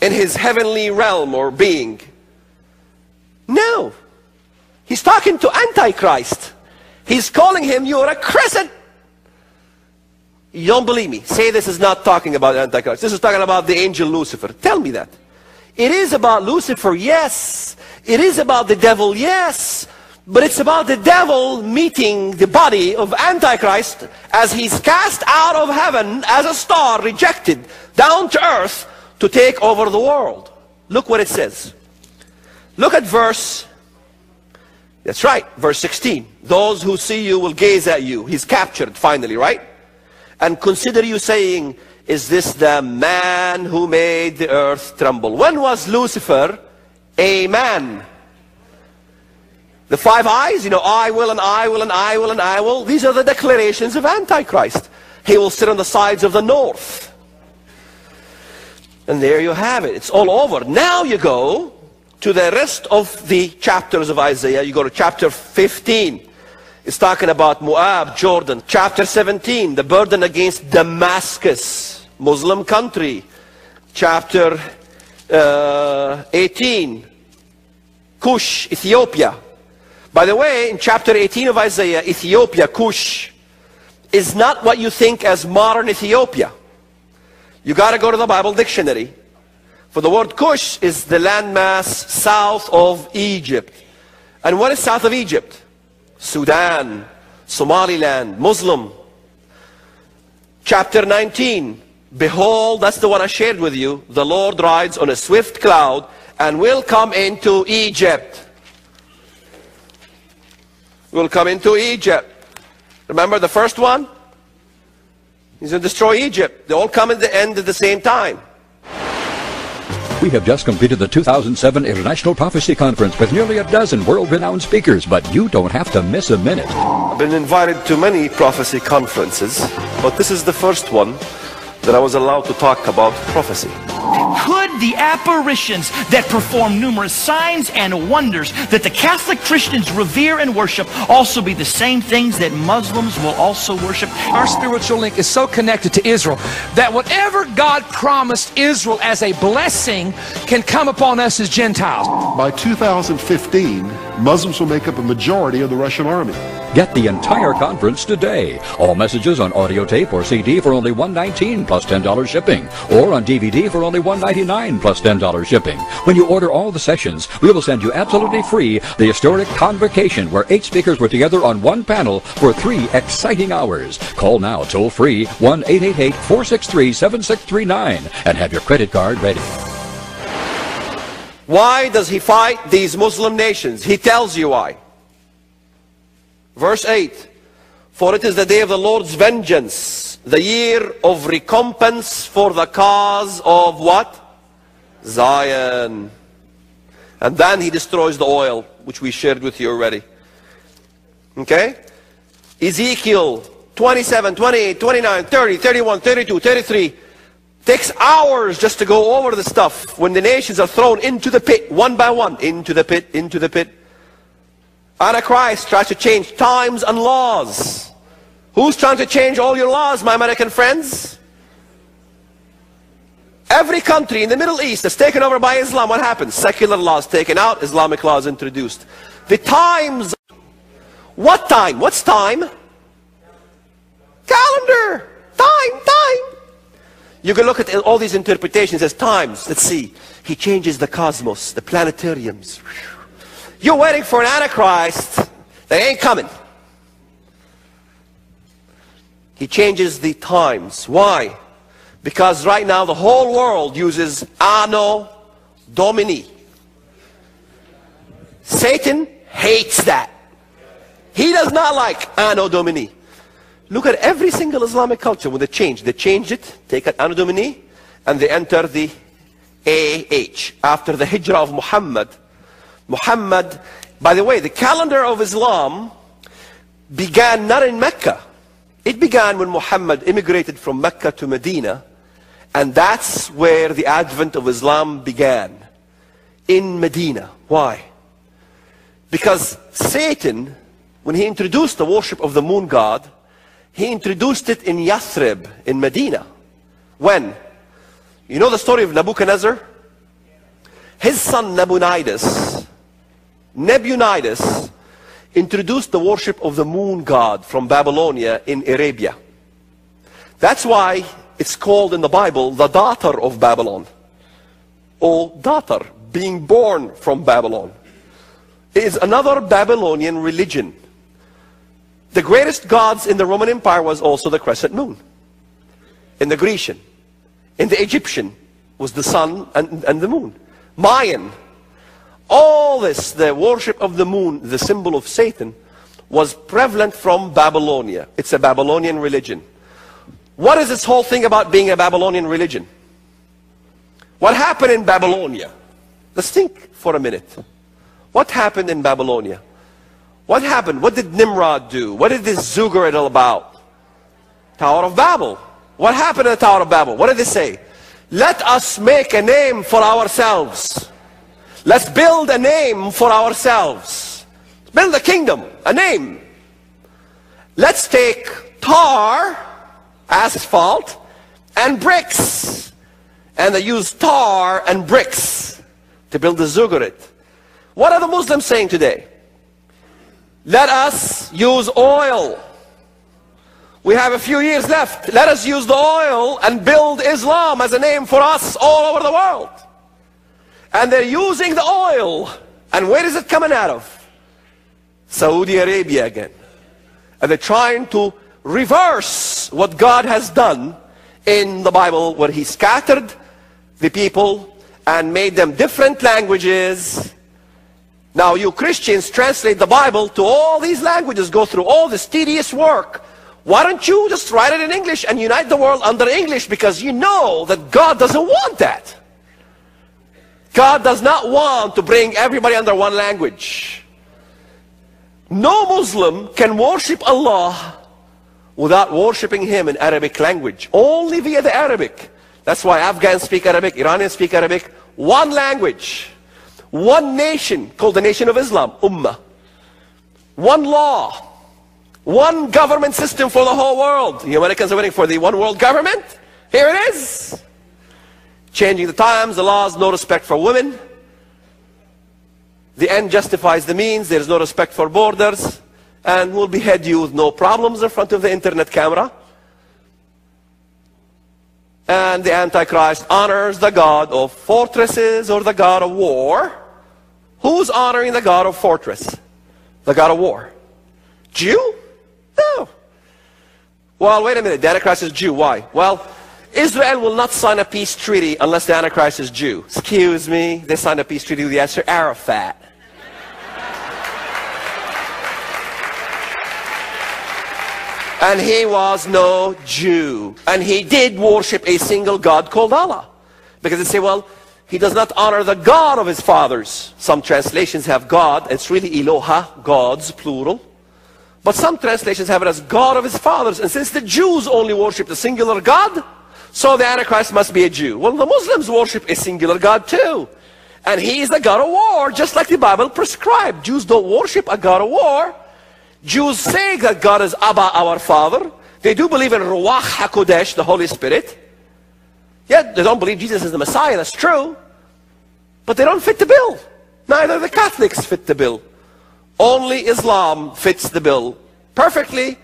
in his heavenly realm or being. No. He's talking to Antichrist. He's calling him, you're a crescent You don't believe me. Say this is not talking about Antichrist. This is talking about the angel Lucifer. Tell me that. It is about Lucifer, yes. It is about the devil, yes. But it's about the devil meeting the body of Antichrist as he's cast out of heaven as a star, rejected, down to earth to take over the world. Look what it says. Look at verse, that's right, verse 16. Those who see you will gaze at you. He's captured finally, right? And consider you saying, is this the man who made the earth tremble? When was Lucifer a man? The five eyes, you know, I will and I will and I will and I will. These are the declarations of Antichrist. He will sit on the sides of the north. And there you have it. It's all over. Now you go to the rest of the chapters of Isaiah. You go to chapter 15. It's talking about Moab, Jordan. Chapter 17, the burden against Damascus, Muslim country. Chapter uh, 18, Cush, Ethiopia. By the way, in chapter 18 of Isaiah, Ethiopia, Cush, is not what you think as modern Ethiopia. You got to go to the Bible dictionary. For the word Cush is the landmass south of Egypt. And what is south of Egypt? Sudan, Somaliland, Muslim. Chapter 19. Behold, that's the one I shared with you. The Lord rides on a swift cloud and will come into Egypt will come into Egypt. Remember the first one? He's going to destroy Egypt. They all come at the end at the same time. We have just completed the 2007 International Prophecy Conference with nearly a dozen world-renowned speakers, but you don't have to miss a minute. I've been invited to many prophecy conferences, but this is the first one that I was allowed to talk about prophecy. Could the apparitions that perform numerous signs and wonders that the Catholic Christians revere and worship also be the same things that Muslims will also worship? Our spiritual link is so connected to Israel that whatever God promised Israel as a blessing can come upon us as Gentiles. By 2015, Muslims will make up a majority of the Russian army. Get the entire conference today. All messages on audio tape or CD for only $119 plus $10 shipping, or on DVD for only $199 plus $10 shipping. When you order all the sessions, we will send you absolutely free the historic convocation where eight speakers were together on one panel for three exciting hours. Call now toll free 1 888 463 7639 and have your credit card ready. Why does he fight these Muslim nations? He tells you why. Verse 8 For it is the day of the Lord's vengeance, the year of recompense for the cause of what? Zion. And then he destroys the oil, which we shared with you already. Okay? Ezekiel 27, 28, 29, 30, 31, 32, 33. Takes hours just to go over the stuff when the nations are thrown into the pit, one by one, into the pit, into the pit. Antichrist tries to change times and laws. Who's trying to change all your laws, my American friends? Every country in the Middle East that's taken over by Islam, what happens? Secular laws taken out, Islamic laws introduced. The times, what time? What's time? Calendar. Time, time. You can look at all these interpretations as times. Let's see. He changes the cosmos, the planetariums. You're waiting for an Antichrist that ain't coming. He changes the times. Why? Because right now the whole world uses Anno Domini. Satan hates that. He does not like Anno Domini. Look at every single Islamic culture when they change. They change it, take it Anno Domini, and they enter the AH. After the hijrah of Muhammad, Muhammad, by the way, the calendar of Islam began not in Mecca. It began when Muhammad immigrated from Mecca to Medina, and that's where the advent of Islam began. In Medina. Why? Because Satan, when he introduced the worship of the moon god, he introduced it in Yathrib, in Medina. When? You know the story of Nebuchadnezzar? His son Nabonidus, Nabonidus introduced the worship of the moon god from Babylonia in Arabia. That's why it's called in the Bible the daughter of Babylon. Or daughter, being born from Babylon. It is another Babylonian religion. The greatest gods in the Roman Empire was also the crescent moon. In the Grecian, in the Egyptian was the sun and, and the moon. Mayan, all this, the worship of the moon, the symbol of Satan, was prevalent from Babylonia. It's a Babylonian religion. What is this whole thing about being a Babylonian religion? What happened in Babylonia? Let's think for a minute. What happened in Babylonia? What happened? What did Nimrod do? What did this ziggurat all about? Tower of Babel. What happened in the Tower of Babel? What did they say? Let us make a name for ourselves. Let's build a name for ourselves. Build a kingdom, a name. Let's take tar, asphalt, and bricks. And they use tar and bricks to build the ziggurat. What are the Muslims saying today? Let us use oil. We have a few years left. Let us use the oil and build Islam as a name for us all over the world. And they're using the oil. And where is it coming out of? Saudi Arabia again. And they're trying to reverse what God has done in the Bible where he scattered the people and made them different languages. Now you Christians translate the Bible to all these languages, go through all this tedious work. Why don't you just write it in English and unite the world under English because you know that God doesn't want that. God does not want to bring everybody under one language. No Muslim can worship Allah without worshiping Him in Arabic language. Only via the Arabic. That's why Afghans speak Arabic, Iranians speak Arabic. One language. One nation called the Nation of Islam, Ummah. One law. One government system for the whole world. The Americans are waiting for the one world government. Here it is. Changing the times, the laws, no respect for women. The end justifies the means. There is no respect for borders. And we'll behead you with no problems in front of the internet camera. And the Antichrist honors the God of fortresses or the God of war. Who's honoring the God of fortress? The God of war. Jew? No. Well, wait a minute. The Antichrist is Jew. Why? Well, Israel will not sign a peace treaty unless the Antichrist is Jew. Excuse me. They signed a peace treaty with Yasser Arafat. And he was no Jew. And he did worship a single God called Allah. Because they say, well, he does not honor the God of his fathers. Some translations have God. It's really Eloha, gods, plural. But some translations have it as God of his fathers. And since the Jews only worship the singular God, so the Antichrist must be a Jew. Well, the Muslims worship a singular God too. And he is the God of war, just like the Bible prescribed. Jews don't worship a God of war. Jews say that God is Abba, our Father. They do believe in Ruach HaKodesh, the Holy Spirit. Yet they don't believe Jesus is the Messiah, that's true. But they don't fit the bill. Neither the Catholics fit the bill. Only Islam fits the bill perfectly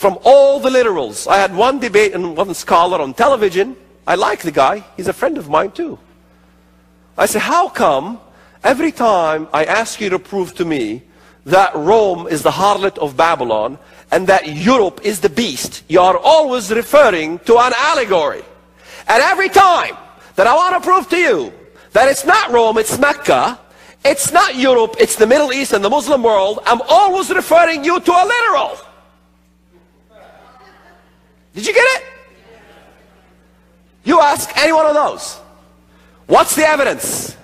from all the literals. I had one debate and one scholar on television. I like the guy. He's a friend of mine too. I said, how come every time I ask you to prove to me that Rome is the harlot of Babylon and that Europe is the beast, you are always referring to an allegory. And every time that I want to prove to you that it's not Rome, it's Mecca, it's not Europe, it's the Middle East and the Muslim world, I'm always referring you to a literal. Did you get it? You ask any one of those. What's the evidence?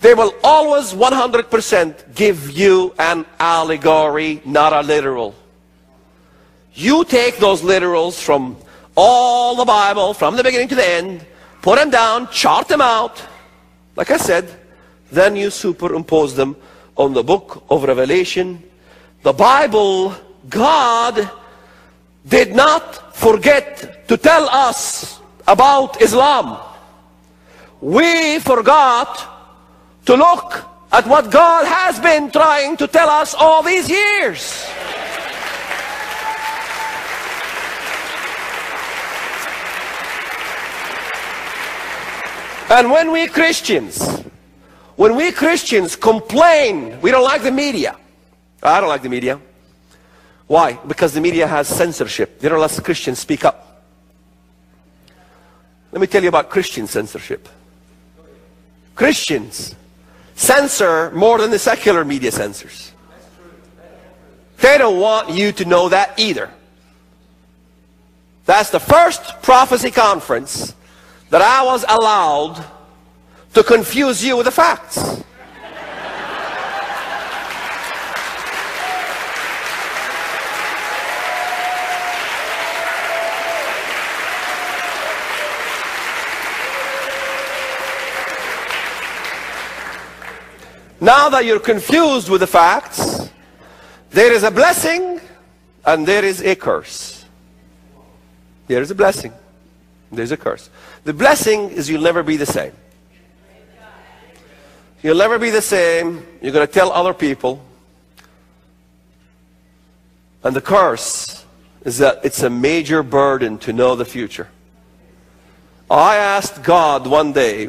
They will always 100% give you an allegory, not a literal. You take those literals from all the Bible, from the beginning to the end, put them down, chart them out, like I said, then you superimpose them on the book of Revelation. The Bible, God did not forget to tell us about Islam. We forgot to look at what God has been trying to tell us all these years. And when we Christians, when we Christians complain, we don't like the media. I don't like the media. Why? Because the media has censorship. They don't let Christians speak up. Let me tell you about Christian censorship. Christians censor more than the secular media censors. They don't want you to know that either. That's the first prophecy conference that I was allowed to confuse you with the facts. Now that you're confused with the facts, there is a blessing and there is a curse. There is a blessing. There's a curse. The blessing is you'll never be the same. You'll never be the same. You're going to tell other people. And the curse is that it's a major burden to know the future. I asked God one day,